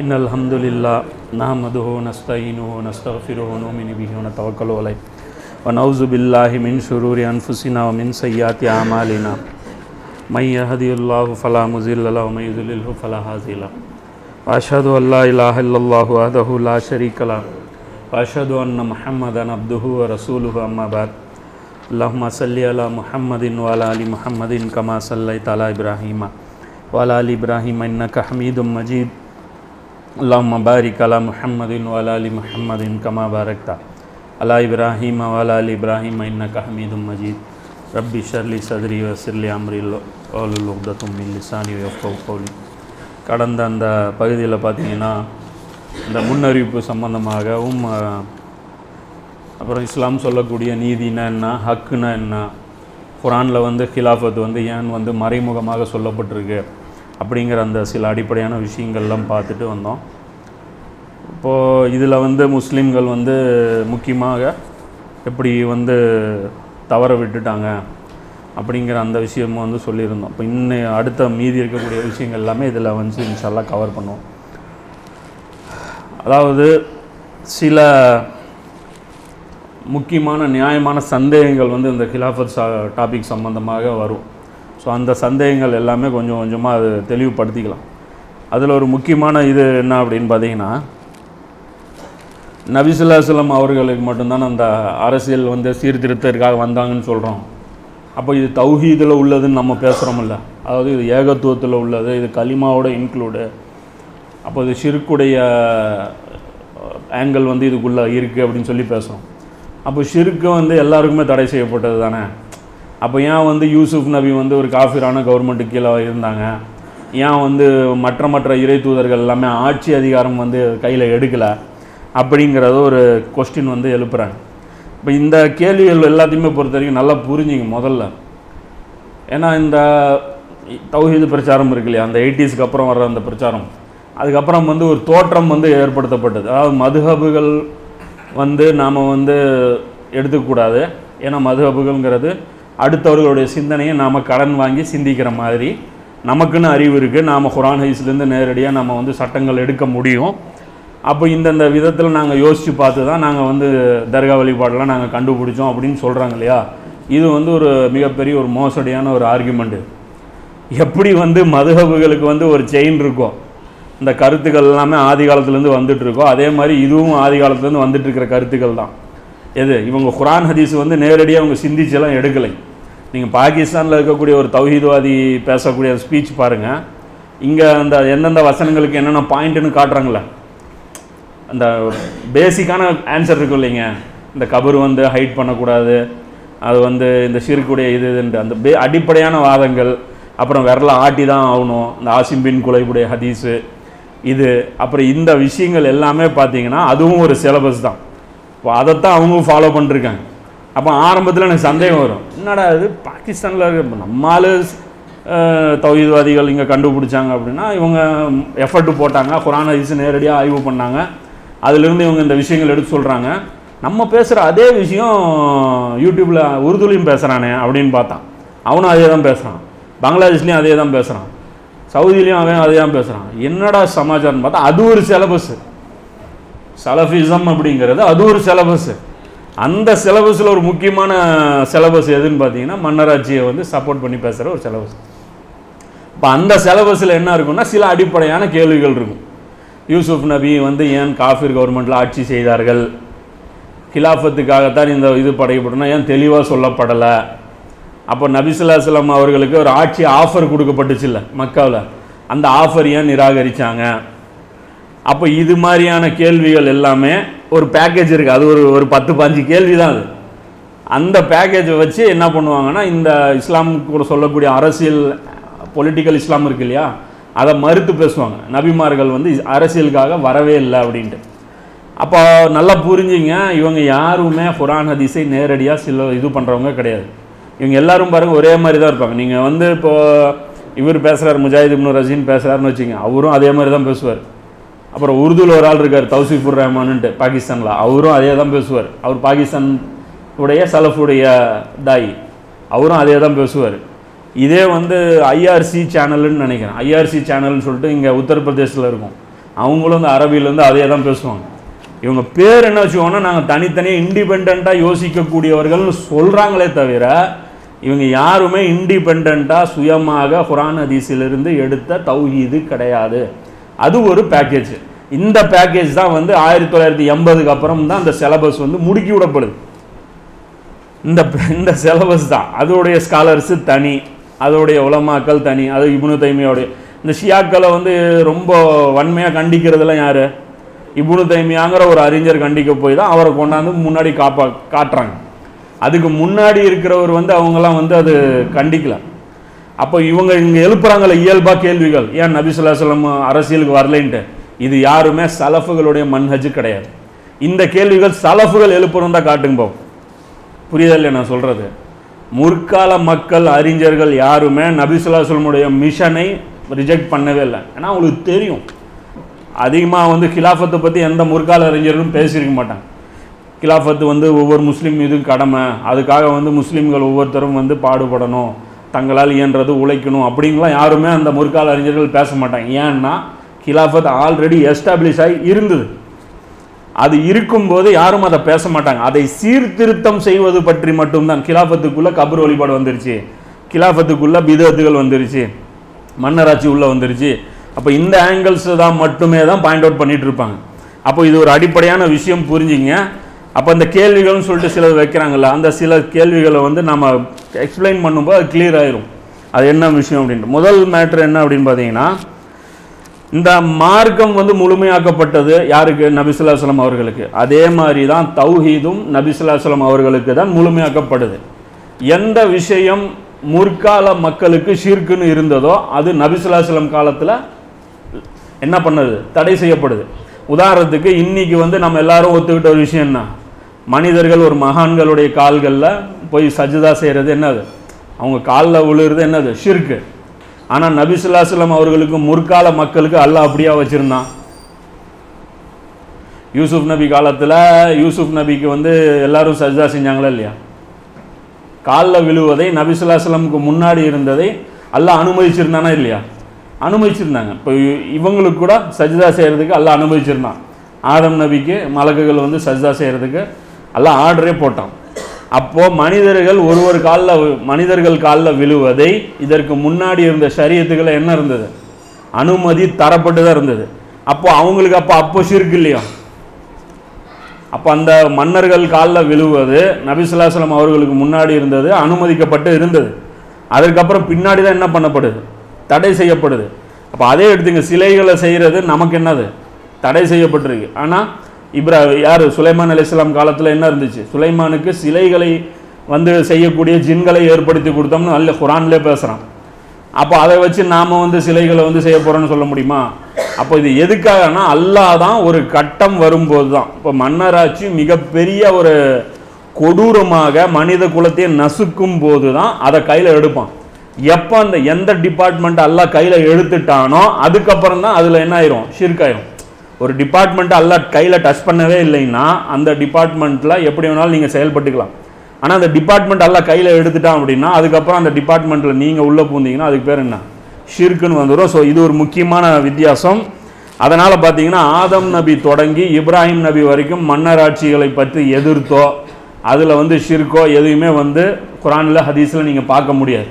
إن الحمد لله نحمده ونستعينه ونستغفره ونؤمن به ونتوكل عليه ونعوذ بالله من شرور أنفسنا ومن سيئات أعمالنا. من يهدي الله فلا مضل له ومن يضلله فلا هادي له. وأشهد أن لا إله إلا الله وحده لا شريك له. وأشهد أن محمدا عبده ورسوله، أما بعد. اللهم صل على محمد وعلى آل محمد كما صليت على إبراهيم. وعلى آل إبراهيم إنك حميد مجيد. அல்லாஹ் பாரிக் அலா முஹம்மதின் வலா அலி முஹம்மதின் கமா பாரக்தா அலா இப்ராஹிம் வலா அலி இப்ராஹிம் இன்ன ஹமீதும் மஜீத் ரப்பி ஷர்லி சதுரி வசிர்லி அம்ரில் உக்தத்தும் லிசானி கௌலி கடந்த அந்த பகுதியில் பார்த்தீங்கன்னா இந்த முன்னறிவிப்பு சம்பந்தமாகவும் அப்புறம் இஸ்லாம் சொல்லக்கூடிய நீதினா என்ன ஹக்குனா என்ன குரானில் வந்து ஹிலாஃபத் வந்து ஏன் வந்து மறைமுகமாக சொல்லப்பட்டிருக்கு அப்படிங்கிற அந்த சில அடிப்படையான விஷயங்கள்லாம் பார்த்துட்டு வந்தோம். இப்போது இதில் வந்து முஸ்லீம்கள் வந்து முக்கியமாக எப்படி வந்து தவற விட்டுட்டாங்க அப்படிங்கிற அந்த விஷயமும் வந்து சொல்லியிருந்தோம். இப்போ இன்னும் அடுத்த மீதி இருக்கக்கூடிய விஷயங்கள் எல்லாமே இதில் வந்து இன்ஷால்லாம் கவர் பண்ணுவோம். அதாவது சில முக்கியமான நியாயமான சந்தேகங்கள் வந்து இந்த ஹிலாஃபத் டாபிக் சம்மந்தமாக வரும். ஸோ அந்த சந்தேகங்கள் எல்லாமே கொஞ்சம் கொஞ்சமாக அது தெளிவுபடுத்திக்கலாம். அதில் ஒரு முக்கியமான இது என்ன அப்படின்னு பார்த்தீங்கன்னா நபிசுல்லாசலம் அவர்களுக்கு மட்டும்தான் அந்த அரசியல் வந்து சீர்திருத்தத்திற்காக வந்தாங்கன்னு சொல்கிறோம் அப்போ இது தௌஹீதில் உள்ளதுன்னு நம்ம பேசுகிறோம்ல அதாவது இது ஏகத்துவத்தில் உள்ளது இது கலிமாவோட இன்க்ளூடு அப்போ இது ஷிருக்குடைய ஆங்கிள் வந்து இதுக்குள்ளே இருக்குது அப்படின்னு சொல்லி பேசுகிறோம் அப்போ ஷிருக்கு வந்து எல்லாருக்குமே தடை செய்யப்பட்டது தானே? அப்போ ஏன் வந்து யூசுப் நபி வந்து ஒரு காஃபிரான கவர்மெண்ட்டு கீழே இருந்தாங்க? ஏன் வந்து மற்ற மற்ற இறை தூதர்கள் எல்லாமே ஆட்சி அதிகாரம் வந்து கையில் எடுக்கலை? அப்படிங்கிறத ஒரு கொஸ்டின் வந்து எழுப்புறாங்க. இப்போ இந்த கேள்விகள் எல்லாத்தையுமே பொறுத்த வரைக்கும் நல்லா புரிஞ்சுங்க முதல்ல. ஏன்னா இந்த தௌஹீது பிரச்சாரம் இருக்கு இல்லையா? அந்த எயிட்டிஸ்க்கு அப்புறம் வர்ற அந்த பிரச்சாரம். அதுக்கப்புறம் வந்து ஒரு தோற்றம் வந்து ஏற்படுத்தப்பட்டது. அதாவது மதுஹபுகள் வந்து நாம் வந்து எடுத்துக்கூடாது ஏன்னா மதுஹபுகள்ங்கிறது அடுத்தவர்களுடைய சிந்தனையை நாம் கடன் வாங்கி சிந்திக்கிற மாதிரி. நமக்குன்னு அறிவு இருக்குது நாம் குரான் ஹைஸ்லேருந்து நேரடியாக நம்ம வந்து சட்டங்கள் எடுக்க முடியும். அப்போ இந்தந்த விதத்தில் நாங்கள் யோசித்து பார்த்து தான் நாங்கள் வந்து தர்கா வழிபாடெல்லாம் நாங்கள் கண்டுபிடிச்சோம் அப்படின்னு சொல்கிறாங்க இல்லையா? இது வந்து ஒரு மிகப்பெரிய ஒரு மோசடியான ஒரு ஆர்குமெண்ட்டு எப்படி வந்து மதுகபுகளுக்கு வந்து ஒரு செயின் இருக்கும் இந்த கருத்துக்கள் எல்லாமே ஆதி காலத்துலேருந்து வந்துட்டுருக்கோ அதே மாதிரி இதுவும் ஆதி காலத்துலேருந்து வந்துட்டுருக்கிற கருத்துக்கள் தான். எது? இவங்க குரான் ஹதீஸ் வந்து நேரடியாக அவங்க சிந்திச்செல்லாம் எடுக்கலை. நீங்கள் பாகிஸ்தானில் இருக்கக்கூடிய ஒரு தௌஹீத்வாதி பேசக்கூடிய ஸ்பீச் பாருங்கள் இங்கே அந்த எந்தெந்த வசனங்களுக்கு என்னென்ன பாயிண்ட்டுன்னு காட்டுறாங்களே அந்த பேசிக்கான ஆன்சர் இருக்கும் இல்லைங்க. இந்த கபர் வந்து ஹைட் பண்ணக்கூடாது. அது வந்து இந்த சிறுக்குடைய இது இதுன்ட்டு. அந்த பே அடிப்படையான வாதங்கள். அப்புறம் விரல ஆட்டி தான் ஆகணும். இந்த ஆசிம்பின் குலைபுடைய ஹதீஸு இது. அப்புறம் இந்த விஷயங்கள் எல்லாமே பார்த்தீங்கன்னா அதுவும் ஒரு சிலபஸ் தான். இப்போ அதைத்தான் அவங்க ஃபாலோ பண்ணிருக்காங்க. அப்போ ஆரம்பத்தில் எனக்கு சந்தேகம் வரும். என்னடா இது? பாகிஸ்தானில் இருக்க. நம்மால் தௌஹீத்வாதிகள் இங்கே கண்டுபிடிச்சாங்க அப்படின்னா இவங்க எஃபர்ட் போட்டாங்க. குரான் ஹதீஸ் நேரடியாக ஆய்வு பண்ணாங்க. அதிலிருந்து இவங்க இந்த விஷயங்கள் எடுத்து சொல்கிறாங்க நம்ம பேசுகிற அதே விஷயம் யூடியூப்பில் உருதுலையும் பேசுகிறானே அப்படின்னு பார்த்தான். அவனும் அதே தான் பேசுகிறான் பங்களாதேஷ்லேயும் அதே தான் பேசுகிறான் சவுதிலையும் அவன் அதே தான் பேசுகிறான் என்னடா சமாச்சாரம்னு பார்த்தா அது ஒரு சிலபஸ்ஸு சலஃபிசம் அப்படிங்கிறது அது ஒரு சிலபஸ்ஸு அந்த சிலபஸில் ஒரு முக்கியமான சிலபஸ் எதுன்னு பார்த்தீங்கன்னா மன்னராட்சியை வந்து சப்போர்ட் பண்ணி பேசுகிற ஒரு சிலபஸ் இப்போ அந்த சிலபஸில் என்ன இருக்குன்னா சில அடிப்படையான கேள்விகள் இருக்கும். யூசுப் நபி வந்து ஏன் காஃபிர் கவர்மெண்ட்டில் ஆட்சி செய்தார்கள்? கிலாஃபத்துக்காகத்தான் இந்த இது படைக்கப்பட்டனா ஏன் தெளிவாக சொல்லப்படலை? அப்போ நபிசுல்லாஸ்லாம் அவர்களுக்கு ஒரு ஆட்சி ஆஃபர் கொடுக்கப்பட்டுச்சுல்ல மக்காவில். அந்த ஆஃபர் ஏன் நிராகரித்தாங்க அப்போ இது மாதிரியான கேள்விகள் எல்லாமே ஒரு பேக்கேஜ் இருக்குது அது ஒரு ஒரு பத்து பாஞ்சு கேள்வி தான் அது. அந்த பேக்கேஜை வச்சு என்ன பண்ணுவாங்கன்னா இந்த இஸ்லாம் கூட சொல்லக்கூடிய அரசியல் பொலிட்டிக்கல் இஸ்லாம் இருக்கு இல்லையா? அதை மறுத்து பேசுவாங்க. நபிமார்கள் வந்து அரசியலுக்காக வரவே இல்லை அப்படின்ட்டு. அப்போ நல்லா புரிஞ்சுங்க இவங்க யாருமே குரான் ஹதீஸை நேரடியாக சில இது பண்ணுறவங்க கிடையாது. இவங்க எல்லாரும் பாருங்கள் ஒரே மாதிரி தான் இருப்பாங்க. நீங்கள் வந்து இப்போ இவர் பேசுகிறார் முஜாஹித் இப்னு ரசீன் பேசுகிறாருன்னு வச்சுங்க அவரும் அதே மாதிரி தான் பேசுவார். அப்புறம் உருதுல ஒரு ஆள் இருக்கார் தௌசிஃபுர் ரஹ்மான்ட்டு பாகிஸ்தானில் அவரும் அதே தான் பேசுவார். அவர் பாகிஸ்தான் உடைய சலஃபுடைய தாய் அவரும் அதே தான் பேசுவார். இதே வந்து ஐஆர்சி சேனல்னு நினைக்கிறேன். ஐஆர்சி சேனல்னு சொல்லிட்டு இங்கே உத்தரப்பிரதேசத்தில் இருக்கும். அவங்களும் வந்து அரபியிலேருந்து அதே தான் பேசுவாங்க. இவங்க பேர் என்ன வச்சுக்கோன்னா நாங்கள் தனித்தனியாக இண்டிபெண்ட்டாக யோசிக்கக்கூடியவர்கள்னு சொல்கிறாங்களே தவிர இவங்க யாருமே இண்டிபெண்ட்டாக சுயமாக குரான் அதிசிலிருந்து எடுத்த தௌஹீது கிடையாது. அது ஒரு பேக்கேஜ் இந்த பேக்கேஜ் தான் வந்து ஆயிரத்தி தொள்ளாயிரத்தி எண்பதுக்கு அப்புறம் தான் அந்த சிலபஸ் வந்து முடுக்கி விடப்படுது. இந்த இந்த சிலபஸ் தான். அதோடைய ஸ்காலர்ஸு தனி. அதோடைய உலமாக்கள் தனி அது இபுனு தைமியாவுடைய. இந்த ஷியாக்களை வந்து ரொம்ப வன்மையாக கண்டிக்கிறதுலாம் யார்? இபுனு தைமியாங்கிற ஒரு அறிஞர் கண்டிக்க போய் தான் அவரை கொண்டாந்து முன்னாடி காப்பா காட்டுறாங்க. அதுக்கு முன்னாடி இருக்கிறவர் வந்து அவங்கெல்லாம் வந்து அது கண்டிக்கல. அப்போ இவங்க இங்கே எழுப்புறாங்கல்ல இயல்பாக கேள்விகள். ஏன் நபிசுல்லாசலம் அரசியலுக்கு வரலைன்ட்டு? இது யாருமே சலஃபுகளுடைய மன்ஹஜ் கிடையாது. இந்த கேள்விகள் சலஃபுகள் எழுப்புறோம் தான் காட்டுங்க புரியுதா இல்லையா நான் சொல்கிறது முற்கால மக்கள் அறிஞர்கள் யாருமே நபிசுல்லாசலமுடைய மிஷனை ரிஜெக்ட் பண்ணவே இல்லை. ஏன்னா அவங்களுக்கு தெரியும். அதிகமாக வந்து கிலாஃபத்தை பற்றி எந்த முற்கால அறிஞர்களும் பேசியிருக்க மாட்டாங்க. கிலாஃபத்து வந்து ஒவ்வொரு முஸ்லீம் மீதும் கடமை. அதுக்காக வந்து முஸ்லீம்கள் ஒவ்வொருத்தரும் வந்து பாடுபடணும். தங்களால் இயன்றது உழைக்கணும் அப்படிங்கலாம் யாருமே அந்த முற்கால அறிஞர்கள் பேச மாட்டாங்க. ஏன்னா கிலாஃபத் ஆல்ரெடி எஸ்டாப்ளிஷ் ஆகி இருந்தது. அது இருக்கும்போது யாரும் அதை பேச மாட்டாங்க. அதை சீர்திருத்தம் செய்வது பற்றி மட்டும்தான். கிலாஃபத்துக்குள்ள கபர் வழிபாடு வந்துருச்சு. கிலாஃபத்துக்குள்ளே பிதத்துகள் வந்துருச்சு. மன்னராட்சி உள்ள வந்துருச்சு. அப்போ இந்த ஆங்கிள்ஸ் தான் மட்டுமே தான் பாயிண்ட் அவுட் பண்ணிட்டு இருப்பாங்க. அப்போ இது ஒரு அடிப்படையான விஷயம் புரிஞ்சுங்க. அப்போ இந்த கேள்விகள்னு சொல்லிட்டு சிலர் வைக்கிறாங்கல்ல அந்த சில கேள்விகளை வந்து நம்ம எக்ஸ்பிளைன் பண்ணும்போது அது கிளியர் ஆயிரும். அது என்ன விஷயம் அப்படின்ட்டு. முதல் மேட்ரு என்ன அப்படின்னு பார்த்தீங்கன்னா இந்த மார்க்கம் வந்து முழுமையாக்கப்பட்டது யாருக்கு? நபிசுல்லாஸ்லம் அவர்களுக்கு. அதே மாதிரி தான் தௌஹீதும் நபிசுல்லாஸ்லம் அவர்களுக்கு தான் முழுமையாக்கப்படுது எந்த விஷயம் முற்கால மக்களுக்கு ஷீர்க்குன்னு இருந்ததோ அது நபிசுல்லாஸ்லம் காலத்தில் என்ன பண்ணுது? தடை செய்யப்படுது. உதாரணத்துக்கு இன்னைக்கு வந்து நம்ம எல்லாரும் ஒத்துக்கிட்ட ஒரு விஷயம் என்ன? மனிதர்கள் ஒரு மகான்களுடைய கால்களில் போய் சஜிதா செய்கிறது என்னது? அவங்க காலில் விழுறது என்னது? ஷிர்க்கு. ஆனால் நபிசுல்லாஸ்லம் அவர்களுக்கு முற்கால மக்களுக்கு அல்லாஹ் அப்படியா வச்சிருந்தான். யூசுப் நபி காலத்தில் யூசுப் நபிக்கு வந்து எல்லாரும் சஜ்தா செஞ்சாங்களா இல்லையா? காலில் விழுவதை நபிசுல்லாஸ்லமுக்கு முன்னாடி இருந்ததை அல்லாஹ் அனுமதிச்சிருந்தானா இல்லையா? அனுமதிச்சிருந்தாங்க. இப்போ இவங்களுக்கு கூட சஜ்தா செய்கிறதுக்கு எல்லாம் அனுமதிச்சிருந்தான். ஆதம் நபிக்கு மலக்குகள் வந்து சஜ்தா செய்கிறதுக்கு எல்லாம் ஆர்டரே போட்டான். அப்போ மனிதர்கள் ஒரு ஒரு காலில் மனிதர்கள் காலில் விழுவதை இதற்கு முன்னாடி இருந்த சரியத்துக்கள் என்ன இருந்தது? அனுமதி தரப்பட்டு தான் இருந்தது. அப்போ அவங்களுக்கு அப்போ அப்போ ஷிர்க் இல்லையா? அப்போ அந்த மன்னர்கள் காலில் விழுவது நபிசுல்லாஸ்லம் அவர்களுக்கு முன்னாடி இருந்தது அனுமதிக்கப்பட்டு இருந்தது. அதற்கப்புறம் பின்னாடி தான் என்ன பண்ணப்படுது? தடை செய்யப்படுது. அப்போ அதே எடுத்துங்க சிலைகளை செய்கிறது நமக்கு என்னது? தடை செய்யப்பட்டிருக்கு. ஆனால் இப்ரா யார்? சுலைமான் அலிஸ்லாம் காலத்தில் என்ன இருந்துச்சு? சுலைமானுக்கு சிலைகளை வந்து செய்யக்கூடிய ஜின்களை ஏற்படுத்தி கொடுத்தோம்னு அல்ல குரான்லே பேசுகிறான் அப்போ அதை வச்சு நாம் வந்து சிலைகளை வந்து செய்ய போகிறோன்னு சொல்ல முடியுமா? அப்போ இது எதுக்காகனா அல்லாஹ் தான் ஒரு கட்டம் வரும்போது தான் இப்போ மன்னராட்சி மிகப்பெரிய ஒரு கொடூரமாக மனித குலத்தையே நசுக்கும் போது தான் அதை கையில் எடுப்பான். எப்போ அந்த எந்த டிபார்ட்மெண்ட் அல்லா கையில் எடுத்துட்டானோ அதுக்கப்புறம் தான் அதில் என்ன ஆயிரும்? ஷிர்காயிரும் ஒரு டிபார்ட்மெண்ட்டை அல்ல கையில் டச் பண்ணவே இல்லைன்னா அந்த டிபார்ட்மெண்ட்டில் எப்படி வேணாலும் நீங்கள் செயல்பட்டுக்கலாம். ஆனால் அந்த டிபார்ட்மெண்ட் எல்லாம் கையில் எடுத்துட்டான் அப்படின்னா அதுக்கப்புறம் அந்த டிபார்ட்மெண்ட்டில் நீங்கள் உள்ளே பூந்தீங்கன்னா அதுக்கு பேர் என்ன? ஷிர்க்குன்னு வந்துடும் ஸோ இது ஒரு முக்கியமான வித்தியாசம். அதனால் பார்த்தீங்கன்னா ஆதம் நபி தொடங்கி இப்ராஹிம் நபி வரைக்கும் மன்னராட்சிகளை பற்றி எதிர்த்தோ அதில் வந்து ஷிர்கோ எதுவுமே வந்து குரானில் ஹதீஸில் நீங்கள் பார்க்க முடியாது.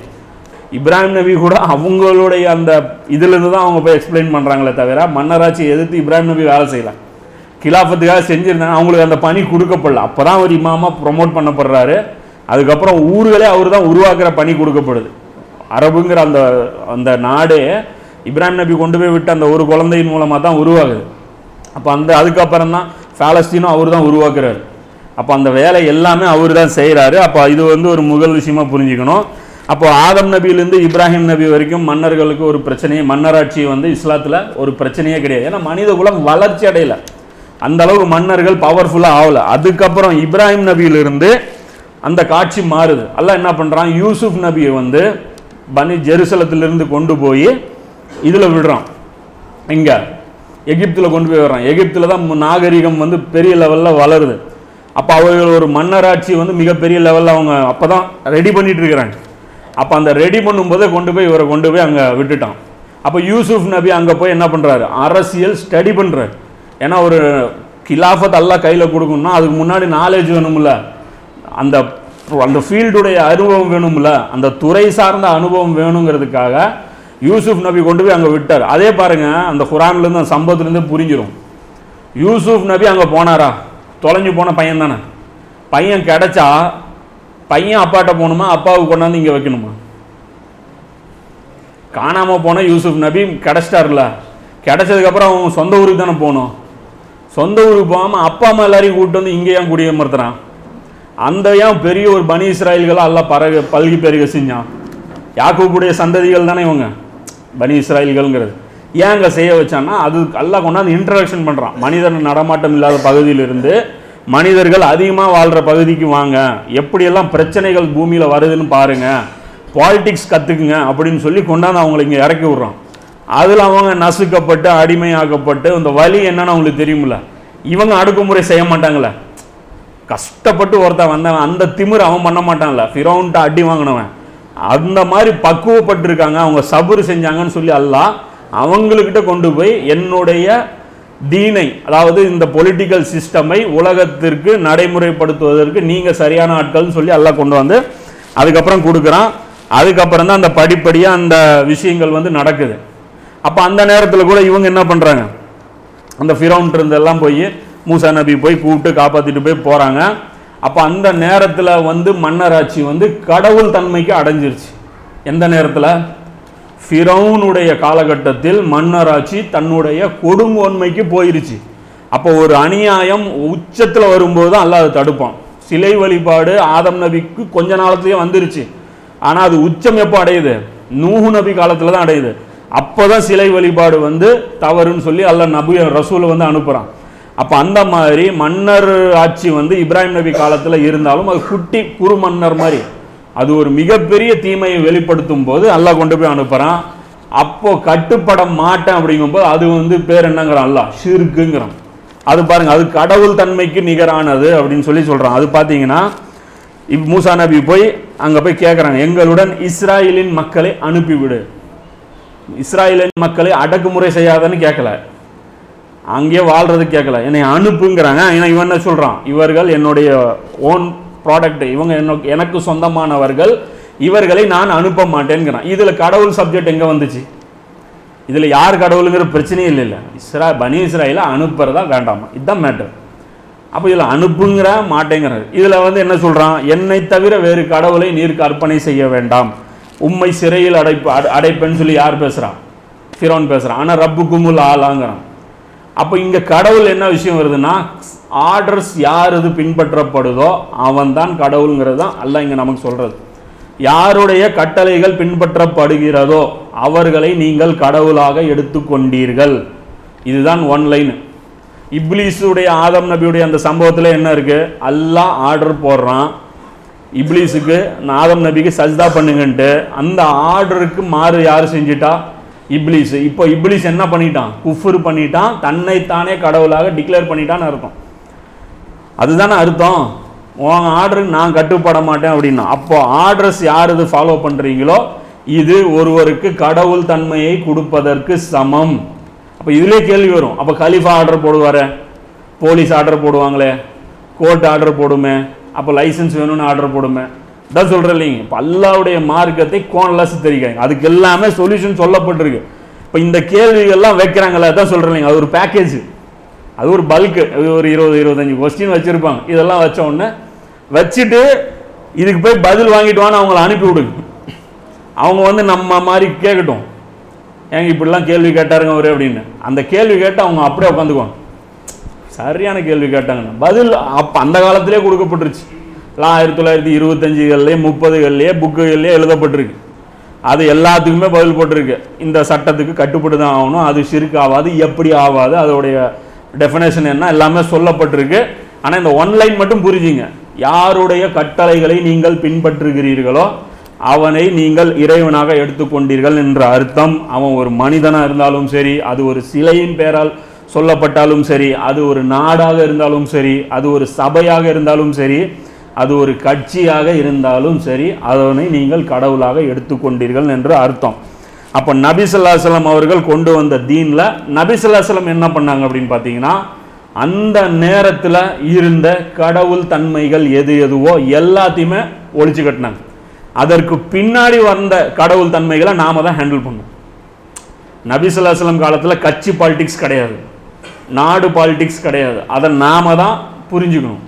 இப்ராஹிம் நபி கூட அவங்களுடைய அந்த இதுலேருந்து தான் அவங்க போய் எக்ஸ்பிளைன் பண்ணுறாங்களே தவிர மன்னராட்சி எதிர்த்து இப்ராஹிம் நபி வேலை செய்யலாம் கிலாஃபத்துக்காக செஞ்சுருந்தாங்க அவங்களுக்கு அந்த பணி கொடுக்கப்படல. அப்போ தான் அவர் இமாமா ப்ரொமோட் பண்ணப்படுறாரு. அதுக்கப்புறம் ஊர்களே அவர் தான் உருவாக்குற பணி கொடுக்கப்படுது. அரபுங்கிற அந்த அந்த நாடே இப்ராஹிம் நபி கொண்டு போய் விட்டு அந்த ஒரு குழந்தையின் மூலமாக தான் உருவாகுது. அப்போ அந்த அதுக்கப்புறம் தான் பாலஸ்தீனும் அவர் தான் உருவாக்குறாரு. அப்போ அந்த வேலை எல்லாமே அவர் தான் செய்கிறாரு அப்போ இது வந்து ஒரு முதல் விஷயமா புரிஞ்சுக்கணும். அப்போ ஆதம் நபியிலேருந்து இப்ராஹிம் நபி வரைக்கும் மன்னர்களுக்கு ஒரு பிரச்சனையே மன்னராட்சி வந்து இஸ்லாத்தில் ஒரு பிரச்சனையே கிடையாது. ஏன்னா மனித குலம் வளர்ச்சி அடையல. அந்த அளவுக்கு மன்னர்கள் பவர்ஃபுல்லாக ஆகலை அதுக்கப்புறம் இப்ராஹிம் நபியிலிருந்து அந்த காட்சி மாறுது. அல்ல என்ன பண்ணுறான் யூசுப் நபியை வந்து பனி ஜெருசலத்திலிருந்து கொண்டு போய் இதில் விடுறான். இங்கே எகிப்தில் கொண்டு போய் வர்றான் எகிப்தில் தான் நாகரிகம் வந்து பெரிய லெவலில் வளருது. அப்போ அவர்கள் ஒரு மன்னராட்சி வந்து மிகப்பெரிய லெவலில் அவங்க அப்போ தான் ரெடி பண்ணிட்டு இருக்கிறாங்க. அப்போ அந்த ரெடி பண்ணும்போதே கொண்டு போய் இவரை கொண்டு போய் அங்கே விட்டுட்டான். அப்போ யூசுஃப் நபி அங்கே போய் என்ன பண்ணுறாரு அரசியல் ஸ்டடி பண்ணுறாரு ஏன்னா ஒரு கிலாஃபத் எல்லாம் கையில் கொடுக்கணும்னா அதுக்கு முன்னாடி நாலேஜ் வேணும்ல. அந்த அந்த ஃபீல்டுடைய அனுபவம் வேணும்ல. அந்த துறை சார்ந்த அனுபவம் வேணுங்கிறதுக்காக யூசுப் நபி கொண்டு போய் அங்கே விட்டார். அதே பாருங்க அந்த குரான்லேருந்து அந்த சம்பவத்துலேருந்து புரிஞ்சிடும் யூசுப் நபி அங்கே போனாரா? தொலைஞ்சு போன பையன் தானே. பையன் கிடச்சா பையன் அப்பாட்ட போகணுமா? அப்பாவுக்கு கொண்டாந்து இங்கே வைக்கணுமா? காணாமல் போன யூசுப் நபி கிடச்சிட்டார்ல. கிடைச்சதுக்கப்புறம் அவன் சொந்த ஊருக்கு தானே போகணும். சொந்த ஊருக்கு போகாமல் அப்பா அம்மா எல்லாரையும் கூப்பிட்டு வந்து இங்கே ஏன் குடியமர்த்துறான். அந்த ஏன் பெரிய ஒரு பனி இஸ்ராயல்களை எல்லாம் பரக பல்கி பெருக செஞ்சான். யாக்கூப்புடைய சந்ததிகள் தானே இவங்க? பனி இஸ்ராயல்கள்ங்கிறது. ஏன் அங்கே செய்ய வச்சான்னா அது எல்லாம் கொண்டாந்து இன்ட்ரடக்ஷன் பண்ணுறான் மனிதன் நடமாட்டம் இல்லாத பகுதியிலிருந்து மனிதர்கள் அதிகமாக வாழ்கிற பகுதிக்கு வாங்க. எப்படியெல்லாம் பிரச்சனைகள் பூமியில் வருதுன்னு பாருங்க. பாலிடிக்ஸ் கற்றுக்குங்க அப்படின்னு சொல்லி கொண்டாந்து அவங்களை இங்கே இறக்கி விட்றோம். அதில் அவங்க நசுக்கப்பட்டு அடிமையாக்கப்பட்டு இந்த வழி என்னன்னு அவங்களுக்கு தெரியுமில்ல இவங்க அடக்குமுறை செய்ய மாட்டாங்களே. கஷ்டப்பட்டு ஒருத்தன் வந்தவன் அந்த திமிர் அவன் பண்ண மாட்டான்ல. ஃபிரௌன்ட்ட அடி வாங்கினவன். அந்த மாதிரி பக்குவப்பட்டிருக்காங்க. அவங்க சபுர் செஞ்சாங்கன்னு சொல்லி அல்லாஹ் அவங்களுக்கிட்ட கொண்டு போய் என்னுடைய தீனை அதாவது இந்த பொலிட்டிக்கல் சிஸ்டமை உலகத்திற்கு நடைமுறைப்படுத்துவதற்கு நீங்கள் சரியான ஆட்கள்னு சொல்லி எல்லாம் கொண்டு வந்து அதுக்கப்புறம் கொடுக்குறான். அதுக்கப்புறம் தான் அந்த படிப்படியாக அந்த விஷயங்கள் வந்து நடக்குது. அப்போ அந்த நேரத்தில் கூட இவங்க என்ன பண்ணுறாங்க அந்த ஃபிரௌன்ட் இருந்தெல்லாம் போய் மூசா நபி போய் கூப்பிட்டு காப்பாற்றிட்டு போய் போகிறாங்க அப்போ அந்த நேரத்தில் வந்து மன்னராட்சி வந்து கடவுள் தன்மைக்கு அடைஞ்சிருச்சு. எந்த நேரத்தில்? ஃபிரௌனுடைய காலகட்டத்தில் மன்னராட்சி தன்னுடைய கொடுங்கோன்மைக்கு போயிருச்சு. அப்போ ஒரு அநியாயம் உச்சத்தில் வரும்போது தான் அல்லாஹ் அதை தடுப்பான். சிலை வழிபாடு ஆதம் நபிக்கு கொஞ்ச நாளத்துலேயே வந்துருச்சு. ஆனால் அது உச்சம் எப்போ அடையுது? நூஹு நபி காலத்தில் தான் அடையுது. அப்போ தான் சிலை வழிபாடு வந்து தவறுன்னு சொல்லி அல்ல நபு ரசூலை வந்து அனுப்புகிறான் அப்போ அந்த மாதிரி மன்னர் ஆட்சி வந்து இப்ராஹிம் நபி காலத்தில் இருந்தாலும் அது குட்டி குறு மன்னர் மாதிரி. அது ஒரு மிகப்பெரிய தீமையை வெளிப்படுத்தும் போது அல்லாஹ் கொண்டு போய் அனுப்புகிறான் அப்போ கட்டுப்பட மாட்டேன் அப்படிங்கும்போது அது வந்து பேர் என்னங்கிறான் அல்லாஹ்? ஷிர்க்குங்கிறான். அது பாருங்க அது கடவுள் தன்மைக்கு நிகரானது அப்படின்னு சொல்லி சொல்கிறான் அது பார்த்தீங்கன்னா இப் மூசா நபி போய் அங்கே போய் கேட்குறாங்க எங்களுடன் இஸ்ராயலின் மக்களை அனுப்பிவிடு. இஸ்ராயலின் மக்களை அடக்குமுறை செய்யாதன்னு கேட்கல அங்கேயே வாழ்றது கேட்கல என்னை அனுப்புங்கிறாங்க. ஏன்னா இவன் என்ன சொல்கிறான் இவர்கள் என்னுடைய ஓன் ப்ராடக்ட் இவங்க என்ன- எனக்கு சொந்தமானவர்கள் இவர்களை நான் அனுப்ப மாட்டேங்கிறான் இதில் கடவுள் சப்ஜெக்ட் எங்கே வந்துச்சு? இதில் யார் கடவுளுங்கிற பிரச்சனையே இல்லை இல்லை. இஸ்ரா பனி இஸ்ராயில் அனுப்புறதா வேண்டாமா? இதுதான் மேட்டர் அப்போ இதில் அனுப்புங்கிற மாட்டேங்கிறார். இதில் வந்து என்ன சொல்கிறான் என்னை தவிர வேறு கடவுளை நீர் கற்பனை செய்ய வேண்டாம். உம்மை சிறையில் அடைப்பு அடை- அடைப்பேன்னு சொல்லி யார் பேசுகிறான் ஃபிரோன் பேசுகிறான் ஆனால் ரப்பு குமுல் ஆளாங்கிறான். அப்போ இங்கே கடவுள் என்ன விஷயம் வருதுன்னா ஆர்டர்ஸ் யார் இது பின்பற்றப்படுதோ அவன் தான் கடவுளுங்கிறது தான் அல்ல இங்கே நமக்கு சொல்கிறது யாருடைய கட்டளைகள் பின்பற்றப்படுகிறதோ அவர்களை நீங்கள் கடவுளாக எடுத்துக்கொண்டீர்கள். இதுதான் ஒன் லைன் இப்ளீஸுடைய ஆதம் நபியுடைய அந்த சம்பவத்தில் என்ன இருக்குது எல்லாம் ஆர்டர் போடுறான். இப்லீஸுக்கு நான் ஆதம் நபிக்கு சஜ்தா பண்ணுங்கன்ட்டு அந்த ஆர்டருக்கு மாறு யார் செஞ்சிட்டா? இப்லீஸ். இப்போ இப்லீஸ் என்ன பண்ணிட்டான்? குஃபுர் பண்ணிட்டான். தன்னைத்தானே கடவுளாக டிக்ளேர் பண்ணிட்டான்னு அர்த்தம். அதுதானே அர்த்தம். உன் ஆர்டருக்கு நான் கட்டுப்பட மாட்டேன் அப்படின்னா. அப்போ ஆர்டர்ஸ் யார் இது ஃபாலோ பண்ணுறீங்களோ இது ஒருவருக்கு கடவுள் தன்மையை கொடுப்பதற்கு சமம். அப்போ இதுலேயே கேள்வி வரும். அப்போ கலிஃபா ஆர்டர் போடுவார். போலீஸ் ஆர்டர் போடுவாங்களே. கோர்ட் ஆர்டர் போடுமே. அப்போ லைசன்ஸ் வேணும்னு ஆர்டர் போடுமே. இதான் சொல்கிறேன் இல்லைங்க. இப்போ அல்லாவுடைய மார்க்கத்தை கோன்லஸ் தெரிவிக்காங்க அதுக்கு எல்லாமே சொல்யூஷன் சொல்லப்பட்டிருக்கு. இப்போ இந்த கேள்விகள்லாம் வைக்கிறாங்களே தான் சொல்கிறேன் இல்லைங்க. அது ஒரு பேக்கேஜ் அது ஒரு பல்க்கு அது ஒரு இருபது இருபத்தஞ்சு கொஸ்டின் வச்சுருப்பாங்க. இதெல்லாம் வச்ச உடனே வச்சுட்டு இதுக்கு போய் பதில் வாங்கிட்டு வான்னு அவங்கள அனுப்பி விடுங்க அவங்க வந்து நம்ம மாதிரி கேட்கட்டும் ஏங்க இப்படிலாம் கேள்வி கேட்டாருங்க அவரு அப்படின்னு. அந்த கேள்வி கேட்டு அவங்க அப்படியே உட்காந்துக்குவாங்க. சரியான கேள்வி கேட்டாங்கண்ணா. பதில் அப்போ அந்த காலத்திலே கொடுக்கப்பட்டுருச்சு. ஆயிரத்தி தொள்ளாயிரத்தி இருபத்தஞ்சுகள்லேயே முப்பதுகள்லேயே புக்குகள்லேயே எழுதப்பட்டிருக்கு. அது எல்லாத்துக்குமே பதில் போட்டிருக்கு. இந்த சட்டத்துக்கு கட்டுப்பட்டு தான் ஆகணும். அது சிறுக்கு ஆகாது எப்படி ஆகாது அதோடைய டெஃபினேஷன் என்ன எல்லாமே சொல்லப்பட்டிருக்கு. ஆனால் இந்த ஒன்லைன் மட்டும் புரிஞ்சுங்க. யாருடைய கட்டளைகளை நீங்கள் பின்பற்றுகிறீர்களோ அவனை நீங்கள் இறைவனாக எடுத்துக்கொண்டீர்கள் என்ற அர்த்தம். அவன் ஒரு மனிதனாக இருந்தாலும் சரி அது ஒரு சிலையின் பெயரால் சொல்லப்பட்டாலும் சரி அது ஒரு நாடாக இருந்தாலும் சரி அது ஒரு சபையாக இருந்தாலும் சரி அது ஒரு கட்சியாக இருந்தாலும் சரி அதனை நீங்கள் கடவுளாக எடுத்துக்கொண்டீர்கள் என்று அர்த்தம். அப்போ நபிசல்லாசலம் அவர்கள் கொண்டு வந்த தீனில் நபிசல்லாசலம் என்ன பண்ணாங்க அப்படின்னு பார்த்தீங்கன்னா அந்த நேரத்தில் இருந்த கடவுள் தன்மைகள் எது எதுவோ எல்லாத்தையுமே ஒழிச்சு கட்டினாங்க. அதற்கு பின்னாடி வந்த கடவுள் தன்மைகளை நாம தான் ஹேண்டில் பண்ணோம் நபிசுல்லாஸ்லம் காலத்தில் கட்சி பாலிடிக்ஸ் கிடையாது. நாடு பாலிடிக்ஸ் கிடையாது. அதை நாம தான் புரிஞ்சுக்கணும்.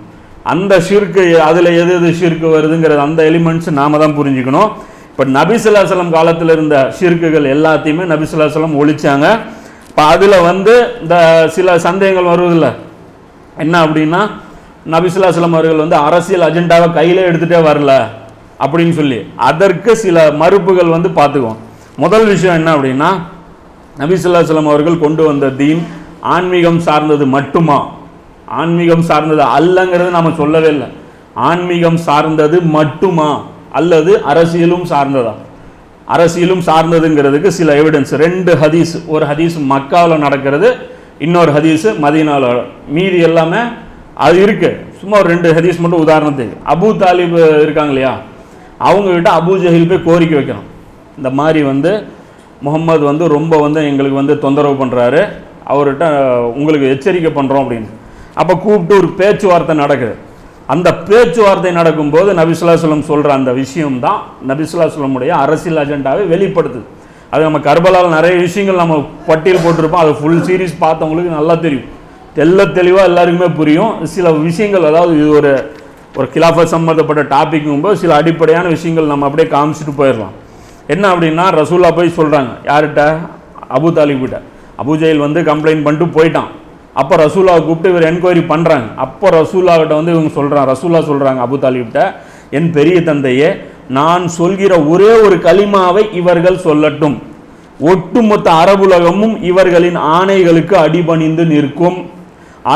அந்த ஷிர்க்கு அதில் எது எது ஷிர்க்கு வருதுங்கிறது அந்த எலிமெண்ட்ஸ் நாம தான் புரிஞ்சுக்கணும். இப்போ நபிசுல்லாசலம் காலத்தில் இருந்த ஷிர்க்குகள் எல்லாத்தையுமே நபிசுல்லாசலம் ஒழிச்சாங்க. இப்போ அதில் வந்து இந்த சில சந்தேகங்கள் வருவதில்ல. என்ன அப்படின்னா நபிசுல்லாசலம் அவர்கள் வந்து அரசியல் அஜெண்டாவை கையில் எடுத்துகிட்டே வரல அப்படின்னு சொல்லி அதற்கு சில மறுப்புகள் வந்து பார்த்துக்குவோம். முதல் விஷயம் என்ன அப்படின்னா நபிசுல்லாசலம் அவர்கள் கொண்டு வந்த தீன் ஆன்மீகம் சார்ந்தது மட்டுமா? ஆன்மீகம் சார்ந்தது அல்லங்கிறது நாம் சொல்லவே இல்லை. ஆன்மீகம் சார்ந்தது மட்டுமா? அல்லது அரசியலும் சார்ந்ததா? அரசியலும் சார்ந்ததுங்கிறதுக்கு சில எவிடன்ஸ் ரெண்டு ஹதீஸ். ஒரு ஹதீஸ் மக்காவில் நடக்கிறது இன்னொரு ஹதீஸ் மதீனாவில் மீதி எல்லாமே அது இருக்குது சும்மா ஒரு ரெண்டு ஹதீஸ் மட்டும் உதாரணத்துக்கு. அபூ தாலிப் இருக்காங்க இல்லையா? அவங்கக்கிட்ட அபு ஜஹில் போய் கோரிக்கை வைக்கணும். இந்த மாதிரி வந்து முகம்மது வந்து ரொம்ப வந்து எங்களுக்கு வந்து தொந்தரவு பண்ணுறாரு அவர்கிட்ட உங்களுக்கு எச்சரிக்கை பண்ணுறோம் அப்படின்னு. அப்போ கூப்பிட்டு ஒரு பேச்சுவார்த்தை நடக்குது. அந்த பேச்சுவார்த்தை நடக்கும்போது நபிசுல்லாஸ்லம் சொல்கிற அந்த விஷயம் தான் நபிசுல்லாஸ்லமுடைய அரசியல் அஜெண்டாவை வெளிப்படுத்துது. அது நம்ம கர்பலால் நிறைய விஷயங்கள் நம்ம பட்டியல் போட்டிருப்போம். அது ஃபுல் சீரிஸ் பார்த்தவங்களுக்கு நல்லா தெரியும். தெல்ல தெளிவாக எல்லாருக்குமே புரியும். சில விஷயங்கள் அதாவது இது ஒரு ஒரு கிலாஃபா சம்மந்தப்பட்ட டாபிக்கும்போது சில அடிப்படையான விஷயங்கள் நம்ம அப்படியே காமிச்சிட்டு போயிடலாம். என்ன அப்படின்னா ரசூலா போய் சொல்கிறாங்க யார்கிட்ட? அபு தாலிப்கிட்ட. அபுஜெயில் வந்து கம்ப்ளைண்ட் பண்ணிட்டு போயிட்டான். அப்போ ரசூலாவை கூப்பிட்டு இவர் என்கொயரி பண்ணுறாங்க அப்போ ரசூலாகிட்ட வந்து இவங்க சொல்கிறாங்க ரசூலா சொல்கிறாங்க அபு தாலிப்கிட்ட என் பெரிய தந்தையே நான் சொல்கிற ஒரே ஒரு கலிமாவை இவர்கள் சொல்லட்டும். ஒட்டுமொத்த அரபுலகமும் இவர்களின் ஆணைகளுக்கு அடிபணிந்து நிற்கும்.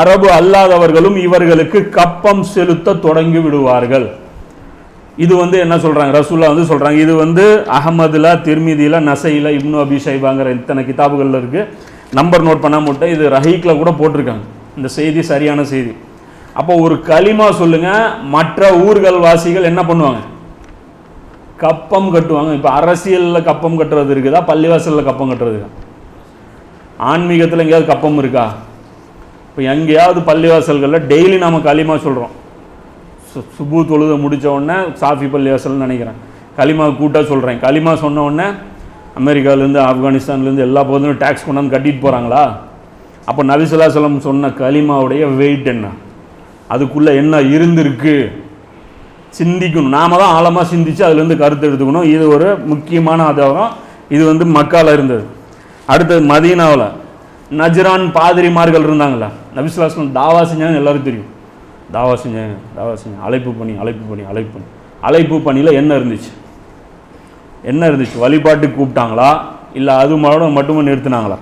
அரபு அல்லாதவர்களும் இவர்களுக்கு கப்பம் செலுத்த தொடங்கி விடுவார்கள். இது வந்து என்ன சொல்கிறாங்க ரசூல்லா வந்து சொல்கிறாங்க இது வந்து அகமதுல திருமிதியில் நசையில் இப்னு அபி ஷைபாங்கிற இத்தனை கிதாபுகளில் இருக்குது நம்பர் நோட் பண்ண மட்டும் இது ரஹீக்கில் கூட போட்டிருக்காங்க. இந்த செய்தி சரியான செய்தி. அப்போ ஒரு களிமா சொல்லுங்கள் மற்ற ஊர்கள் வாசிகள் என்ன பண்ணுவாங்க? கப்பம் கட்டுவாங்க. இப்போ அரசியலில் கப்பம் கட்டுறது இருக்குதா? பள்ளிவாசலில் கப்பம் கட்டுறது ஆன்மீகத்தில் எங்கேயாவது கப்பம் இருக்கா? இப்போ எங்கேயாவது பள்ளிவாசல்களில் டெய்லி நாம் களிமா சொல்கிறோம் சுபு தொழுத முடித்த உடனே சாஃபி பள்ளிவாசல்னு நினைக்கிறேன். களிமா கூட்டாக சொல்கிறேன் களிமா சொன்ன உடனே அமெரிக்காலேருந்து ஆப்கானிஸ்தான்லேருந்து எல்லா பகுதியும் டேக்ஸ் கொண்டாந்து கட்டிட்டு போகிறாங்களா அப்போ நபிசுல்லாசலம் சொன்ன களிமாவுடைய வெயிட் என்ன? அதுக்குள்ளே என்ன இருந்திருக்கு? சிந்திக்கணும். நாம தான் ஆழமாக சிந்திச்சு அதுலேருந்து கருத்து எடுத்துக்கணும். இது ஒரு முக்கியமான ஆதாரம். இது வந்து மக்கால் இருந்தது. அடுத்தது மதீனாவில். நஜ்ரான் பாதிரிமார்கள் இருந்தாங்களா நபிசுல்லாஸ்லம் தாவா செஞ்சாங்க எல்லாருக்கும் தெரியும். தாவா செஞ்சாங்க தாவா செஞ்சாங்க. அழைப்பு பண்ணி அழைப்பு பண்ணி அழைப்பு பண்ணி அழைப்பு பணியில் என்ன இருந்துச்சு? என்ன இருந்துச்சு? வழிபாட்டுக்கு கூப்பிட்டாங்களா? இல்லை அது மறுபடியும் மட்டுமே நிறுத்தினாங்களா?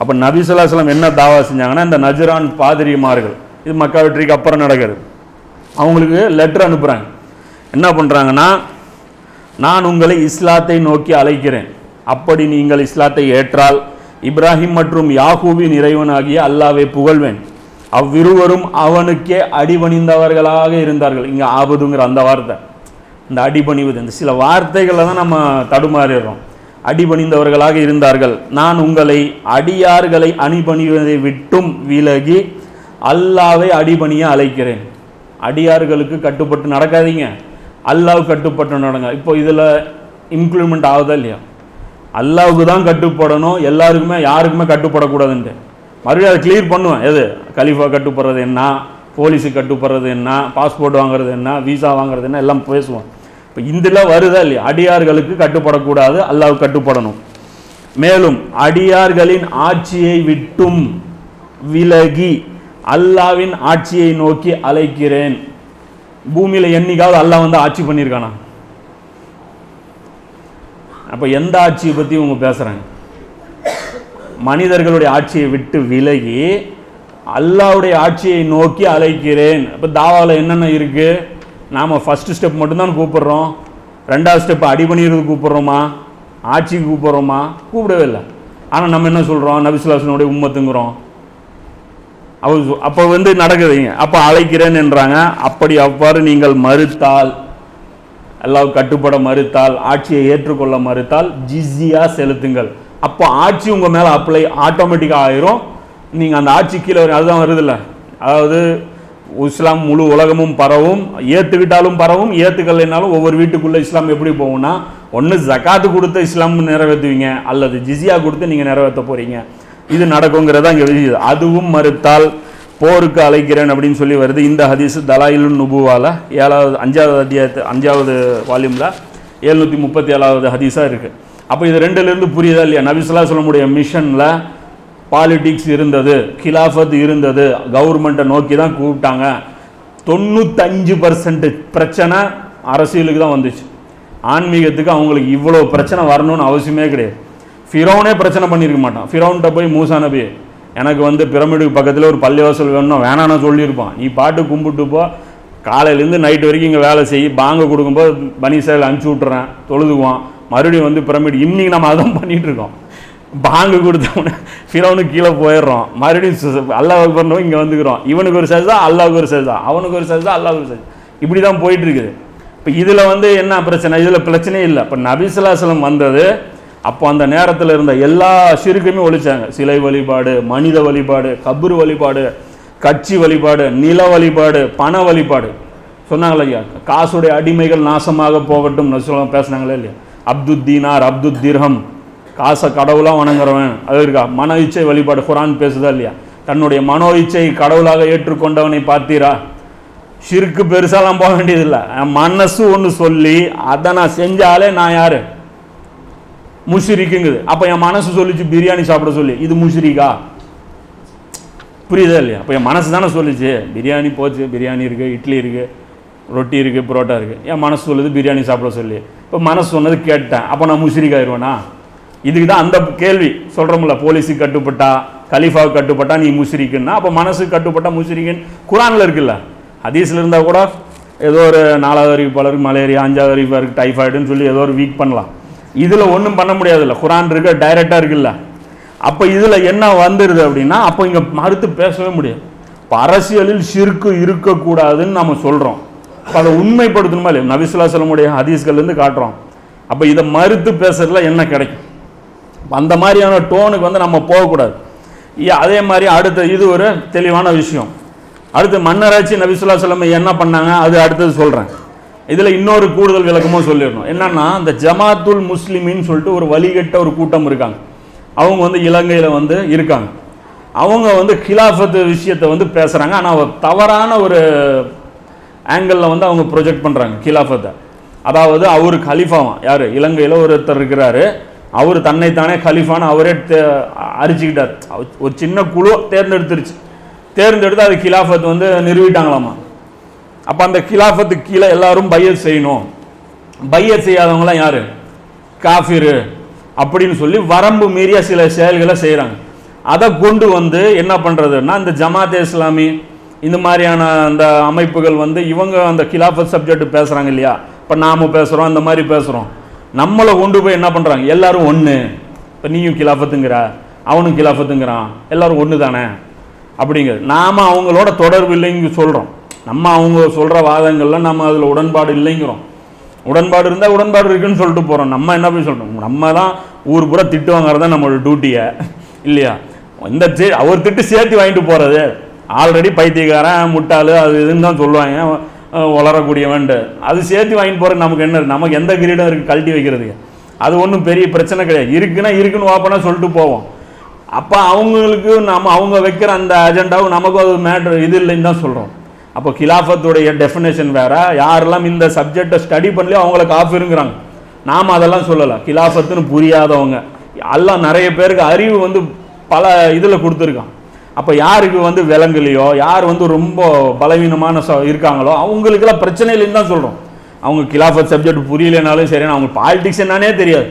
அப்போ நபிசுல்லாஸ்லாம் என்ன தாவா செஞ்சாங்கன்னா இந்த நஜரான் பாதிரிமார்கள் இது மக்கா வெற்றிக்கு அப்புறம் நடக்கிறது. அவங்களுக்கு லெட்டர் அனுப்புகிறாங்க என்ன பண்ணுறாங்கன்னா நான் உங்களை இஸ்லாத்தை நோக்கி அழைக்கிறேன். அப்படி நீங்கள் இஸ்லாத்தை ஏற்றால் இப்ராஹிம் மற்றும் யாகூவின் இறைவனாகிய அல்லாவை புகழ்வேன். அவ்விருவரும் அவனுக்கே அடிபணிந்தவர்களாக இருந்தார்கள். இங்கே ஆபதுங்கிற அந்த வார்த்தை. இந்த அடிபணிவது இந்த சில வார்த்தைகளை தான் நம்ம தடுமாறிடுறோம். அடிபணிந்தவர்களாக இருந்தார்கள். நான் உங்களை அடியார்களை அணிபணிவதை விட்டும் விலகி அல்லாவை அடிபணிய அழைக்கிறேன். அடியார்களுக்கு கட்டுப்பட்டு நடக்காதீங்க. அல்லாஹ் கட்டுப்பட்டு நடங்க. இப்போ இதில் இம்ப்ளிமெண்ட் ஆகுதா இல்லையா? அல்லாவுக்கு தான் கட்டுப்படணும். எல்லாருக்குமே யாருக்குமே கட்டுப்படக்கூடாதுன்ட்டு. மறுபடியும் அதை கிளியர் பண்ணுவேன். எது? கலீஃபா கட்டுப்படுறது என்ன? போலீஸுக்கு கட்டுப்படுறது என்ன பாஸ்போர்ட் வாங்குறது என்ன விசா வாங்குறது என்ன எல்லாம் பேசுவோம். இப்போ இதில் வருதா இல்லையா? அடியார்களுக்கு கட்டுப்படக்கூடாது அல்லாவுக்கு கட்டுப்படணும். மேலும் அடியார்களின் ஆட்சியை விட்டும் விலகி அல்லாவின் ஆட்சியை நோக்கி அழைக்கிறேன். பூமியில என்னைக்காவது அல்லாஹ் வந்து ஆட்சி பண்ணியிருக்கானா? அப்போ எந்த ஆட்சியை பற்றி இவங்க பேசுகிறாங்க மனிதர்களுடைய ஆட்சியை விட்டு விலகி அல்லாவுடைய ஆட்சியை நோக்கி அழைக்கிறேன். இப்போ தாவாவில் என்னென்ன இருக்குது நாம் ஃபர்ஸ்ட் ஸ்டெப் மட்டும்தான் கூப்பிட்றோம். ரெண்டாவது ஸ்டெப் அடிபணிறது கூப்பிட்றோமா? ஆட்சிக்கு கூப்பிட்றோமா? கூப்பிடவே இல்லை. ஆனால் நம்ம என்ன சொல்கிறோம் நபிசுல்லாசனுடைய உம்மத்துங்கிறோம். அவர் அப்போ வந்து நடக்குதுங்க. அப்போ அழைக்கிறேன் என்றாங்க. அப்படி அவ்வாறு நீங்கள் மறுத்தால் எல்லாம் கட்டுப்பட மறுத்தால் ஆட்சியை ஏற்றுக்கொள்ள மறுத்தால் ஜிஸியாக செலுத்துங்கள். அப்போ ஆட்சி உங்கள் மேலே அப்ளை ஆட்டோமேட்டிக்காக ஆயிரும். நீங்கள் அந்த ஆட்சி கீழே அதுதான் வருதில்ல? அதாவது இஸ்லாம் முழு உலகமும் பரவும் ஏற்றுக்கிட்டாலும் பரவும் ஏற்றுக்கலைனாலும் ஒவ்வொரு வீட்டுக்குள்ளே இஸ்லாம் எப்படி போகும்னா ஒன்று ஜக்காத்து கொடுத்து இஸ்லாம் நிறைவேற்றுவீங்க அல்லது ஜிசியா கொடுத்து நீங்கள் நிறைவேற்ற போகிறீங்க இது நடக்குங்கிறதா இங்கே விதி அதுவும் மறுத்தால் போருக்கு அழைக்கிறேன் அப்படின்னு சொல்லி வருது இந்த ஹதீஸ் தலாயிலும் நுபுவால். ஏழாவது அஞ்சாவது அத்தியாயத்து அஞ்சாவது வால்யூமில் எழுநூற்றி முப்பத்தி ஏழாவது ஹதீஸாக இருக்குது அப்போ இது ரெண்டுலேருந்து புரியுதா இல்லையா? நபிசுல்லா சொல்லமுடைய மிஷனில் பாலிட்டிக்ஸ் இருந்தது கிலாஃபத் இருந்தது கவர்மெண்ட்டை நோக்கி தான் கூப்பிட்டாங்க. தொண்ணூத்தஞ்சு பர்சன்ட் பிரச்சனை அரசியலுக்கு தான் வந்துச்சு. ஆன்மீகத்துக்கு அவங்களுக்கு இவ்வளோ பிரச்சனை வரணும்னு அவசியமே கிடையாது. ஃபிரோனே பிரச்சனை பண்ணியிருக்க மாட்டான். ஃபிரோன்கிட்ட போய் மூசா நபி எனக்கு வந்து பிரமிடுக்கு பக்கத்தில் ஒரு பள்ளிவாசல் வேணும் வேணான்னு சொல்லியிருப்பான். நீ பாட்டு கும்பிட்டு போ. காலையிலேருந்து நைட் வரைக்கும் இங்கே வேலை செய்ய பாங்க கொடுக்கும்போது பனி சேல் அனுப்பிச்சி விட்றேன் தொழுதுவான் மறுபடியும் வந்து பிரமிடு இன்னைக்கு நம்ம அதான் பண்ணிகிட்ருக்கோம் இருக்கோம். பாங்கு கொடுத்தவன ஃபிரௌனுக்கு கீழே போயிடுறோம். மறுபடியும் அல்லாஹ் அக்பர்னு இங்கே வந்துக்கிறோம். இவனுக்கு ஒரு சஜா அல்லாவுக்கு ஒரு சஜ்தா. அவனுக்கு ஒரு சைஸ் தான் ஒரு சைஸ் இப்படி தான் போயிட்டுருக்குது. இப்போ இதில் வந்து என்ன பிரச்சனை? இதில் பிரச்சனையே இல்லை. இப்போ நபிசுல்லாசலம் வந்தது அப்போ அந்த நேரத்தில் இருந்த எல்லா சிறுக்குமே ஒழிச்சாங்க. சிலை வழிபாடு மனித வழிபாடு கபர் வழிபாடு கட்சி வழிபாடு நில வழிபாடு பண வழிபாடு. சொன்னாங்களே ஐயா? காசுடைய அடிமைகள் நாசமாக போகட்டும் சொல்ல பேசுனாங்களே இல்லையா? அப்துத் தீனார் அப்துத் திர்ஹம் காசை கடவுளாக வணங்குறவன். அது இருக்கா? மன இச்சை வழிபாடு. குரான் பேசுதா இல்லையா? தன்னுடைய மனோ இச்சை கடவுளாக ஏற்றுக்கொண்டவனை பார்த்தீரா? ஷிருக்கு பெருசாலாம் போக வேண்டியதில்லை. என் மனசு ஒன்று சொல்லி அதை நான் செஞ்சாலே நான் யாரு? முஷிரிக்குங்குது. அப்போ என் மனசு சொல்லிச்சு பிரியாணி சாப்பிட சொல்லி. இது முஷிரிக்கா? புரியுதா இல்லையா? அப்போ என் மனசு தானே சொல்லிச்சு. பிரியாணி போச்சு பிரியாணி இருக்குது இட்லி இருக்குது ரொட்டி இருக்குது புரோட்டா இருக்குது என் மனசு சொல்லுது பிரியாணி சாப்பிட சொல்லி. இப்போ மனசு சொன்னது கேட்டேன். அப்போ நான் முஷிரிக்காயிருவேனா? இதுக்கு தான் அந்த கேள்வி சொல்கிறோம்ல போலீஸுக்கு கட்டுப்பட்டா கலீஃபாவுக்கு கட்டுப்பட்டா நீ முஷிரிக்குன்னா அப்போ மனசுக்கு கட்டுப்பட்டா முஷிரிக்குன்னு குரானில் இருக்குல்ல ஹதீஸில் இருந்தால் கூட ஏதோ ஒரு நாலாவது அறிவிப்பாளருக்கு மலேரியா அஞ்சாவது அறிவிப்பாளருக்கு டைஃபாய்டுன்னு சொல்லி ஏதோ ஒரு வீக் பண்ணலாம். இதில் ஒன்றும் பண்ண முடியாதுல்ல குரான் இருக்க டைரெக்டாக இருக்குல்ல. அப்போ இதில் என்ன வந்துடுது அப்படின்னா அப்போ இங்கே மறுத்து பேசவே முடியாது. இப்போ அரசியலில் சிறுக்கு இருக்கக்கூடாதுன்னு நம்ம சொல்கிறோம் இப்போ அதை உண்மைப்படுத்தணுமா இல்லையா? நபிசுல்லா சொல்லமுடைய ஹதீஸ்கள்லேருந்து காட்டுறோம். அப்போ இதை மறுத்து பேசுறதுல என்ன கிடைக்கும்? அந்த மாதிரியான டோனுக்கு வந்து நம்ம போகக்கூடாது. அதே மாதிரி அடுத்த இது ஒரு தெளிவான விஷயம். அடுத்து மன்னராட்சி நபிசுல்லா சொல்லமை என்ன பண்ணாங்க? அது அடுத்தது சொல்கிறேன் இதில் இன்னொரு கூடுதல் விளக்கமும் சொல்லிடணும். என்னன்னா இந்த ஜமாத்துல் முஸ்லிமின்னு சொல்லிட்டு ஒரு வழிகட்ட ஒரு கூட்டம் இருக்காங்க. அவங்க வந்து இலங்கையில் வந்து இருக்காங்க. அவங்க வந்து கிலாஃபத்து விஷயத்தை வந்து பேசுகிறாங்க ஆனால் தவறான ஒரு ஆங்கிளில் வந்து அவங்க ப்ரொஜெக்ட் பண்ணுறாங்க கிலாஃபத்தை. அதாவது அவர் கலிஃபாவான் யார்? இலங்கையில் ஒருத்தர் இருக்கிறாரு. அவர் தன்னைத்தானே கலிஃபான்னு அவரே அரிச்சுக்கிட்டார் ஒரு சின்ன குழு தேர்ந்தெடுத்துருச்சு. தேர்ந்தெடுத்து அது கிலாஃபத் வந்து நிறுவிட்டாங்களாமா? அப்போ அந்த கிலாஃபத்துக்கு கீழே எல்லாரும் பையத் செய்யணும். பையத் செய்யாதவங்களாம் யார்? காஃபிரு. அப்படின்னு சொல்லி வரம்பு மீறிய சில செயல்களை செய்கிறாங்க அதை கொண்டு வந்து என்ன பண்ணுறதுன்னா இந்த ஜமாத் இஸ்லாமி இந்த மாதிரியான அந்த அமைப்புகள் வந்து இவங்க அந்த கிலாஃபத் சப்ஜெக்ட் பேசுகிறாங்க இல்லையா? இப்போ நாம பேசுகிறோம் அந்த மாதிரி பேசுகிறோம் நம்மளை கொண்டு போய் என்ன பண்ணுறாங்க எல்லாரும் ஒன்று இப்போ நீயும் கிலாஃபத்துங்கிற அவனும் கிலாஃபத்துங்கிறான் எல்லாரும் ஒன்று தானே அப்படிங்கிறது. நாம் அவங்களோட தொடர்பு இல்லைங்க சொல்கிறோம் நம்ம அவங்க சொல்கிற வாதங்கள்லாம் நம்ம அதில் உடன்பாடு இல்லைங்கிறோம். உடன்பாடு இருந்தால் உடன்பாடு இருக்குன்னு சொல்லிட்டு போகிறோம் நம்ம என்ன போய் சொல்கிறோம் நம்ம தான் ஊர் பூரா திட்டு வாங்குறது தான் நம்மளோட டியூட்டியை இல்லையா? இந்த அவர் திட்டு சேர்த்து வாங்கிட்டு போகிறது ஆல்ரெடி பைத்தியக்காரன் முட்டாள் அது இதுன்னு தான் சொல்லுவாங்க. வளரக்கூடியவன்ட்டு. அது சேர்த்து வாங்கிட்டு போகிறது நமக்கு என்ன நமக்கு எந்த கிரீடம் இருக்குது கழட்டி வைக்கிறதுக்கு. அது ஒன்றும் பெரிய பிரச்சனை கிடையாது. இருக்குன்னா இருக்குன்னு ஓப்பனாக சொல்லிட்டு போவோம். அப்போ அவங்களுக்கு நம்ம அவங்க வைக்கிற அந்த அஜெண்டாவும் நமக்கும் அது மேட்ரு இது இல்லைன்னு தான் சொல்கிறோம் அப்போ கிலாஃபத்துடைய டெஃபினேஷன் வேறு. யாரெல்லாம் இந்த சப்ஜெக்டை ஸ்டடி பண்ணலையோ அவங்கள காஃபிருங்கிறாங்க நாம் அதெல்லாம் சொல்லலை. கிலாஃபத்துன்னு புரியாதவங்க. எல்லாம் நிறைய பேருக்கு அறிவு வந்து பல இதில் கொடுத்துருக்கான். அப்போ யாருக்கு வந்து விலங்குலையோ யார் வந்து ரொம்ப பலவீனமான ச இருக்காங்களோ அவங்களுக்கெல்லாம் பிரச்சனை இல்லைன்னு தான் சொல்கிறோம் அவங்க கிலாஃபத் சப்ஜெக்ட் புரியலைனாலும் சரி அவங்க பாலிடிக்ஸ் என்னன்னே தெரியாது.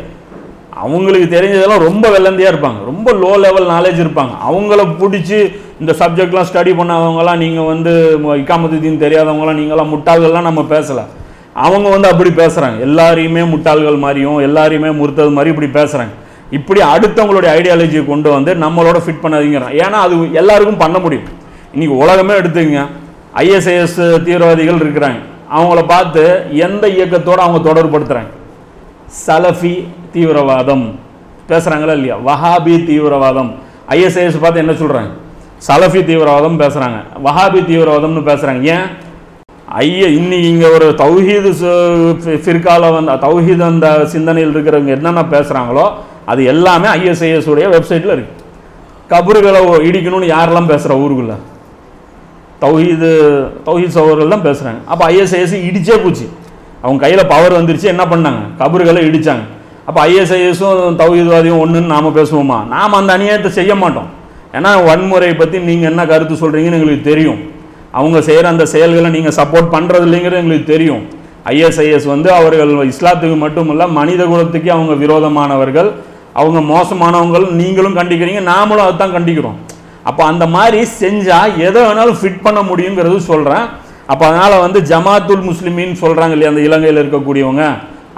அவங்களுக்கு தெரிஞ்சதெல்லாம் ரொம்ப வெள்ளந்தியாக இருப்பாங்க. ரொம்ப லோ லெவல் நாலேஜ் இருப்பாங்க. அவங்கள பிடிச்சி இந்த சப்ஜெக்ட்லாம் ஸ்டடி பண்ணாதவங்களாம் நீங்கள் வந்து இக்காமத்துதீன் தெரியாதவங்களாம் நீங்களாம் முட்டாள்கள்லாம் நம்ம பேசலை. அவங்க வந்து அப்படி பேசுகிறாங்க எல்லாரையுமே முட்டாள்கள் மாதிரியும் எல்லாரையுமே முறுத்தது மாதிரி இப்படி பேசுகிறாங்க இப்படி அடுத்தவங்களுடைய ஐடியாலஜியை கொண்டு வந்து நம்மளோட ஃபிட் பண்ணாதீங்கிறான். ஏன்னா அது எல்லாருக்கும் பண்ண முடியும். இன்னைக்கு உலகமே எடுத்துக்கங்க. ஐஎஸ்ஐஎஸ் தீவிரவாதிகள் இருக்கிறாங்க. அவங்கள பார்த்து எந்த இயக்கத்தோடு அவங்க தொடர்புபடுத்துறாங்க? சலஃபி தீவிரவாதம். பேசுகிறாங்களா இல்லையா? வஹாபி தீவிரவாதம். ஐஎஸ்ஐஎஸ் பார்த்து என்ன சொல்கிறாங்க சலஃபி தீவிரவாதம் பேசுகிறாங்க வஹாபி தீவிரவாதம்னு பேசுகிறாங்க ஏன்? ஐய இன்னைக்கு இங்கே ஒரு தௌஹீது ஃபிர்கால வந்து தௌஹீது அந்த சிந்தனையில் இருக்கிறவங்க என்னென்ன பேசுகிறாங்களோ அது எல்லாமே ஐஎஸ்ஐஎஸ் உடைய வெப்சைட்டில் இருக்கு. கபறுகளை இடிக்கணும்னு யாரெல்லாம் பேசுகிற ஊருக்குள்ள? தௌஹீது தௌஹீத் சகோதரர்கள் தான் பேசுகிறாங்க அப்போ ஐஎஸ்ஐஎஸ் இடிச்சே போச்சு. அவங்க கையில் பவர் வந்துருச்சு என்ன பண்ணாங்க? கபறுகளை இடித்தாங்க அப்போ ஐஎஸ்ஐஎஸும் தௌஹீத்வாதியும் ஒன்றுன்னு நாம் பேசுவோமா? நாம் அந்த அநியாயத்தை செய்ய மாட்டோம். ஏன்னா வன்முறையை பற்றி நீங்கள் என்ன கருத்து சொல்கிறீங்கன்னு எங்களுக்கு தெரியும். அவங்க செய்கிற அந்த செயல்களை நீங்கள் சப்போர்ட் பண்ணுறது இல்லைங்கிறது எங்களுக்கு தெரியும். ஐஎஸ்ஐஎஸ் வந்து அவர்கள் இஸ்லாத்துக்கு மட்டும் இல்லை மனித குலத்துக்கே அவங்க விரோதமானவர்கள். அவங்க மோசமானவங்களும் நீங்களும் கண்டிக்கிறீங்க நாமளும் அதுதான் கண்டிக்கிறோம். அப்போ அந்த மாதிரி செஞ்சால் எதை வேணாலும் ஃபிட் பண்ண முடியுங்கிறது சொல்கிறேன் அப்போ அதனால் வந்து ஜமாத்துல் முஸ்லிமின்னு சொல்கிறாங்க இல்லையா அந்த இலங்கையில் இருக்கக்கூடியவங்க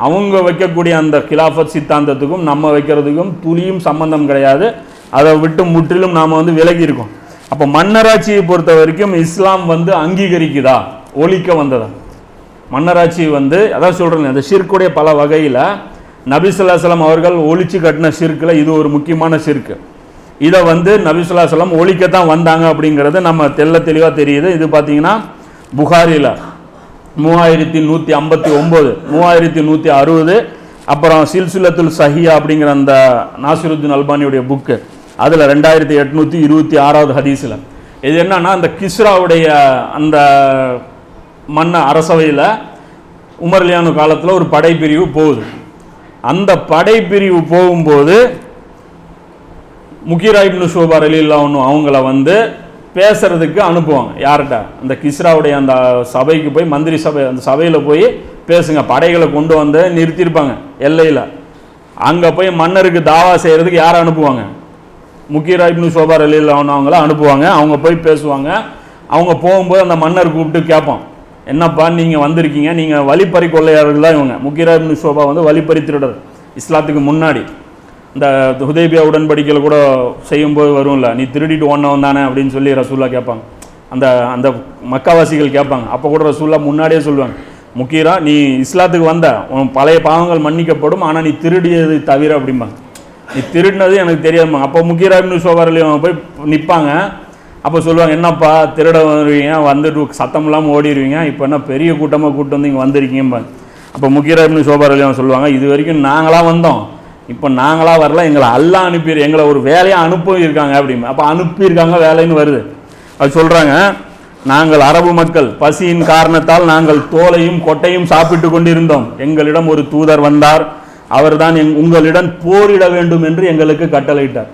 அவங்க வைக்கக்கூடிய அந்த கிலாஃபத் சித்தாந்தத்துக்கும் நம்ம வைக்கிறதுக்கும் துளியும் சம்பந்தம் கிடையாது. அதை விட்டு முற்றிலும் நாம் வந்து விலகி இருக்கோம் அப்போ மன்னராட்சியை பொறுத்த வரைக்கும் இஸ்லாம் வந்து அங்கீகரிக்குதா? ஒழிக்க வந்ததா? மன்னராட்சி வந்து அதான் சொல்கிறேன் அந்த ஷிர்க்குடைய பல வகையில் நபிசுல்லாசலம் அவர்கள் ஒழிச்சு கட்டின சிறுக்கில் இது ஒரு முக்கியமான சிற்கு இதை வந்து நபிசுல்லாசலம் ஒழிக்கத்தான் வந்தாங்க அப்படிங்கிறது நம்ம தெல்ல தெளிவாக தெரியுது. இது பார்த்தீங்கன்னா புகாரில் மூவாயிரத்தி நூற்றி ஐம்பத்தி ஒம்பது மூவாயிரத்தி நூற்றி அறுபது அப்புறம் சில்சிலத்துல் சஹியா அப்படிங்கிற அந்த நாசிருத்தின் அல்பானியுடைய புக்கு அதில் ரெண்டாயிரத்தி எட்நூற்றி இருபத்தி ஆறாவது ஹதீஸில். இது என்னன்னா அந்த கிஸ்ராவுடைய அந்த மன்ன அரசவையில் உமர்லியானு காலத்தில் ஒரு படைப்பிரிவு போகுது. அந்த படைப்பிரிவு போகும்போது முக்கீரா இப்னு ஷோபார் அலில்லா ஒன்று அவங்கள வந்து பேசுறதுக்கு அனுப்புவாங்க. யார்கிட்ட? அந்த கிஸ்ராவுடைய அந்த சபைக்கு போய் மந்திரி சபை அந்த சபையில் போய் பேசுங்க. படைகளை கொண்டு வந்து நிறுத்தியிருப்பாங்க எல்லையில். அங்கே போய் மன்னருக்கு தாவா செய்கிறதுக்கு யாரை அனுப்புவாங்க? முக்கீரா இப்னு ஷோபார் அலில்லா ஒன்று அவங்கள அனுப்புவாங்க. அவங்க போய் பேசுவாங்க. அவங்க போகும்போது அந்த மன்னர் கூப்பிட்டு கேட்பான். என்னப்பா நீங்கள் வந்திருக்கீங்க? நீங்கள் வழிப்பறி கொள்ளையாளர்கள் தான் இவங்க. முக்கீரா இப்னு ஷோபா வந்து வழிப்பறி திருடர். இஸ்லாத்துக்கு முன்னாடி. இந்த ஹுதேபியா உடன்படிக்கையில் கூட செய்யும்போது வரும்ல நீ திருடிட்டு ஓனவன் தானே? அப்படின்னு சொல்லி ரசூல்லா கேட்பாங்க. அந்த அந்த மக்காவாசிகள் கேட்பாங்க. அப்போ கூட ரசூல்லா முன்னாடியே சொல்லுவாங்க முக்கீரா நீ இஸ்லாத்துக்கு வந்த. உன் பழைய பாவங்கள் மன்னிக்கப்படும். ஆனால் நீ திருடியது தவிர அப்படிம்பாங்க. நீ திருடினது எனக்கு தெரியாதுமா அப்போ முக்கீரா இப்னு ஷோபாரில் போய் நிற்பாங்க அப்போ சொல்லுவாங்க என்னப்பா திருட வருவீங்க வந்துட்டு சத்தம் இல்லாமல் ஓடிடுவீங்க இப்போ என்ன பெரிய கூட்டமாக கூட்டம் வந்து இங்கே வந்திருக்கீங்கம்பாங்க அப்போ முக்கீரா சோபாரலியம் சொல்லுவாங்க இது வரைக்கும் நாங்களாக வந்தோம் இப்போ நாங்களாக வரல எங்களை அல்லா அனுப்பி எங்களை ஒரு வேலையாக அனுப்பவும் இருக்காங்க அப்படின்னு. அப்போ அனுப்பியிருக்காங்க வேலைன்னு வருது. அது சொல்கிறாங்க நாங்கள் அரபு மக்கள் பசியின் காரணத்தால் நாங்கள் தோலையும் கொட்டையும் சாப்பிட்டு கொண்டிருந்தோம். எங்களிடம் ஒரு தூதர் வந்தார் அவர்தான் எங் உங்களிடம் போரிட வேண்டும் என்று எங்களுக்கு கட்டளையிட்டார்.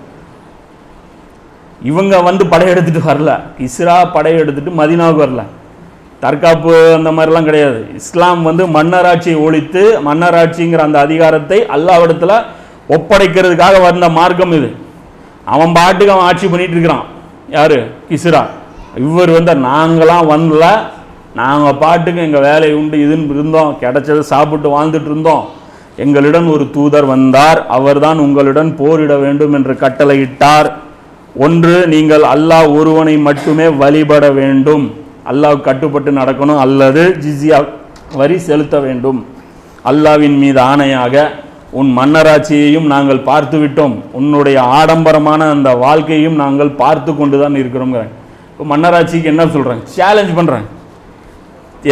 இவங்க வந்து படையெடுத்துட்டு வரல. இஸ்ரா படையெடுத்துட்டு மதினாவுக்கு வரல. தற்காப்பு அந்த மாதிரிலாம் கிடையாது. இஸ்லாம் வந்து மன்னராட்சியை ஒழித்து மன்னராட்சிங்கிற அந்த அதிகாரத்தை அல்லாவிடத்தில் ஒப்படைக்கிறதுக்காக வந்த மார்க்கம் இது. அவன் பாட்டுக்கு அவன் ஆட்சி பண்ணிட்டு இருக்கிறான். யாரு? கிஸ்ரா இவர் வந்து நாங்களாம் வரல நாங்கள் பாட்டுக்கு எங்கள் வேலை உண்டு இதுன்னு இருந்தோம். கிடைச்சதை சாப்பிட்டு வாழ்ந்துட்டு இருந்தோம். எங்களிடம் ஒரு தூதர் வந்தார். அவர்தான் உங்களுடன் போரிட வேண்டும் என்று கட்டளையிட்டார். ஒன்று நீங்கள் அல்லாஹ் ஒருவனை மட்டுமே வழிபட வேண்டும். அல்லாஹ் கட்டுப்பட்டு நடக்கணும். அல்லது ஜிஸியா வரி செலுத்த வேண்டும். அல்லாவின் மீது ஆணையாக உன் மன்னராட்சியையும் நாங்கள் பார்த்து விட்டோம். உன்னுடைய ஆடம்பரமான அந்த வாழ்க்கையும் நாங்கள் பார்த்து கொண்டு தான் இருக்கிறோங்கிறேன் இப்போ மன்னராட்சிக்கு என்ன சொல்கிறேன் சேலஞ்ச் பண்ணுறேன்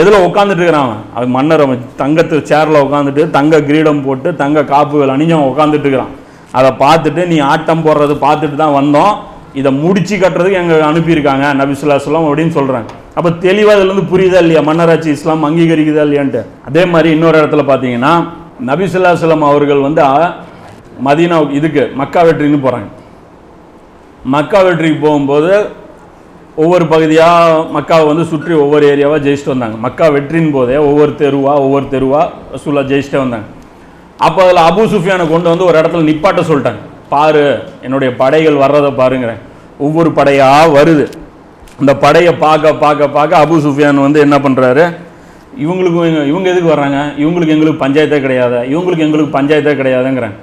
எதில் உட்காந்துட்டு இருக்கிறான் அவன்? மன்னர் அவன் தங்கத்து சேரில் உட்காந்துட்டு தங்க கிரீடம் போட்டு தங்க காப்புகள் அணிஞ்சவன் உட்காந்துட்டு இருக்கிறான். அதை பார்த்துட்டு நீ ஆட்டம் போடுறது பார்த்துட்டு தான் வந்தோம். இதை முடிச்சு கட்டுறதுக்கு எங்கள் அனுப்பியிருக்காங்க நபிசுல்லா அப்படின்னு சொல்கிறாங்க அப்போ தெளிவாக இதுலேருந்து புரியுதா இல்லையா? மன்னராட்சி இஸ்லாம் அங்கீகரிக்குதா இல்லையான்ட்டு. அதே மாதிரி இன்னொரு இடத்துல பார்த்தீங்கன்னா நபிசுல்லா சொல்லம் அவர்கள் வந்து மதீனா இதுக்கு மக்கா வெற்றின்னு போகிறாங்க மக்கா வெற்றிக்கு போகும்போது ஒவ்வொரு பகுதியாக மக்காவை வந்து சுற்றி ஒவ்வொரு ஏரியாவாக ஜெயிச்சுட்டு வந்தாங்க. மக்கா வெற்றின் போதே ஒவ்வொரு தெருவாக ஒவ்வொரு தெருவாக ரசூலா ஜெயிச்சுட்டே வந்தாங்க. அப்போ அதில் அபு சுஃபியானை கொண்டு வந்து ஒரு இடத்துல நிப்பாட்ட சொல்லிட்டாங்க. பாரு என்னுடைய படைகள் வர்றதை பாருங்கிறேன். ஒவ்வொரு படையாக வருது. அந்த படையை பார்க்க பார்க்க பார்க்க அபு சுஃபியான் வந்து என்ன பண்ணுறாரு இவங்களுக்கும் இவங்க- இவங்க எதுக்கு வர்றாங்க? இவங்களுக்கு எங்களுக்கு பஞ்சாயத்தே கிடையாது? இவங்களுக்கு எங்களுக்கு பஞ்சாயத்தே கிடையாதுங்கிறேன்.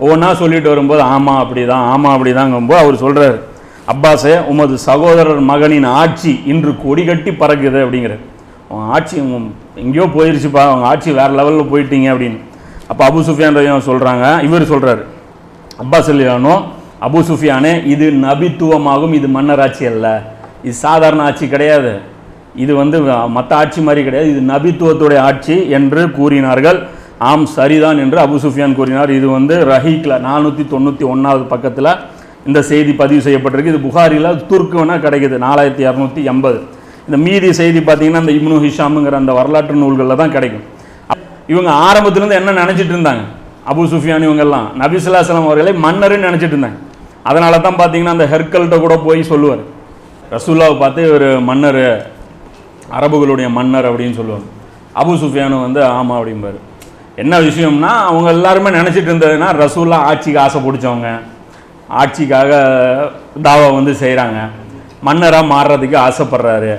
ஒவ்வொன்றா சொல்லிட்டு வரும்போது ஆமாம் அப்படி தான் ஆமாம் அப்படி தாங்கும்போது அவர் சொல்கிறார் அப்பாஸே உமது சகோதரர் மகனின் ஆட்சி இன்று கொடி கட்டி பறக்குது அப்படிங்கிற அவன் ஆட்சி எங்கேயோ போயிருச்சுப்பா அவங்க ஆட்சி வேறு லெவலில் போயிட்டீங்க அப்படின்னு. அப்போ அபு சுஃபியான் ரலியல்லாஹு சொல்கிறாங்க இவர் சொல்கிறாரு அப்பாஸ் அலியானோ அபு சுஃபியானே இது நபித்துவமாகும் இது மன்னராட்சி அல்ல. இது சாதாரண ஆட்சி கிடையாது. இது வந்து மற்ற ஆட்சி மாதிரி கிடையாது. இது நபித்துவத்துடைய ஆட்சி என்று கூறினார்கள். ஆம் சரிதான் என்று அபு சுஃபியான் கூறினார். இது வந்து ரஹீக்கில் நானூற்றி தொண்ணூற்றி ஒன்றாவது பக்கத்தில் இந்த செய்தி பதிவு செய்யப்பட்டிருக்கு. இது புகாரியில் துர்க்குன்னா கிடைக்குது நாலாயிரத்தி இரநூத்தி எண்பது. இந்த மீதி செய்தி பார்த்தீங்கன்னா இந்த இம்னு ஹிஷாமுங்கிற அந்த வரலாற்று நூல்களில் தான் கிடைக்கும். இவங்க ஆரம்பத்திலேருந்து என்ன நினச்சிட்டு இருந்தாங்க? அபு சுஃபியான் இவங்கெல்லாம். நபிசுல்லாசலம் அவர்களை மன்னர்னு நினச்சிட்டு இருந்தாங்க. அதனால தான் பார்த்தீங்கன்னா அந்த ஹெர்கல்கிட்ட கூட போய் சொல்லுவார். ரசூல்லாவை பார்த்து ஒரு மன்னர் அரபுகளுடைய மன்னர் அப்படின்னு சொல்லுவாங்க. அபு சுஃபியானு வந்து ஆமாம் அப்படிம்பார். என்ன விஷயம்னா அவங்க எல்லாருமே நினச்சிட்டு இருந்ததுன்னா ரசூல்லா ஆட்சிக்கு ஆசை பிடிச்சவங்க. ஆட்சிக்காக தாவா வந்து செய்கிறாங்க மன்னராக மாறுறதுக்கு ஆசைப்படுறாரு.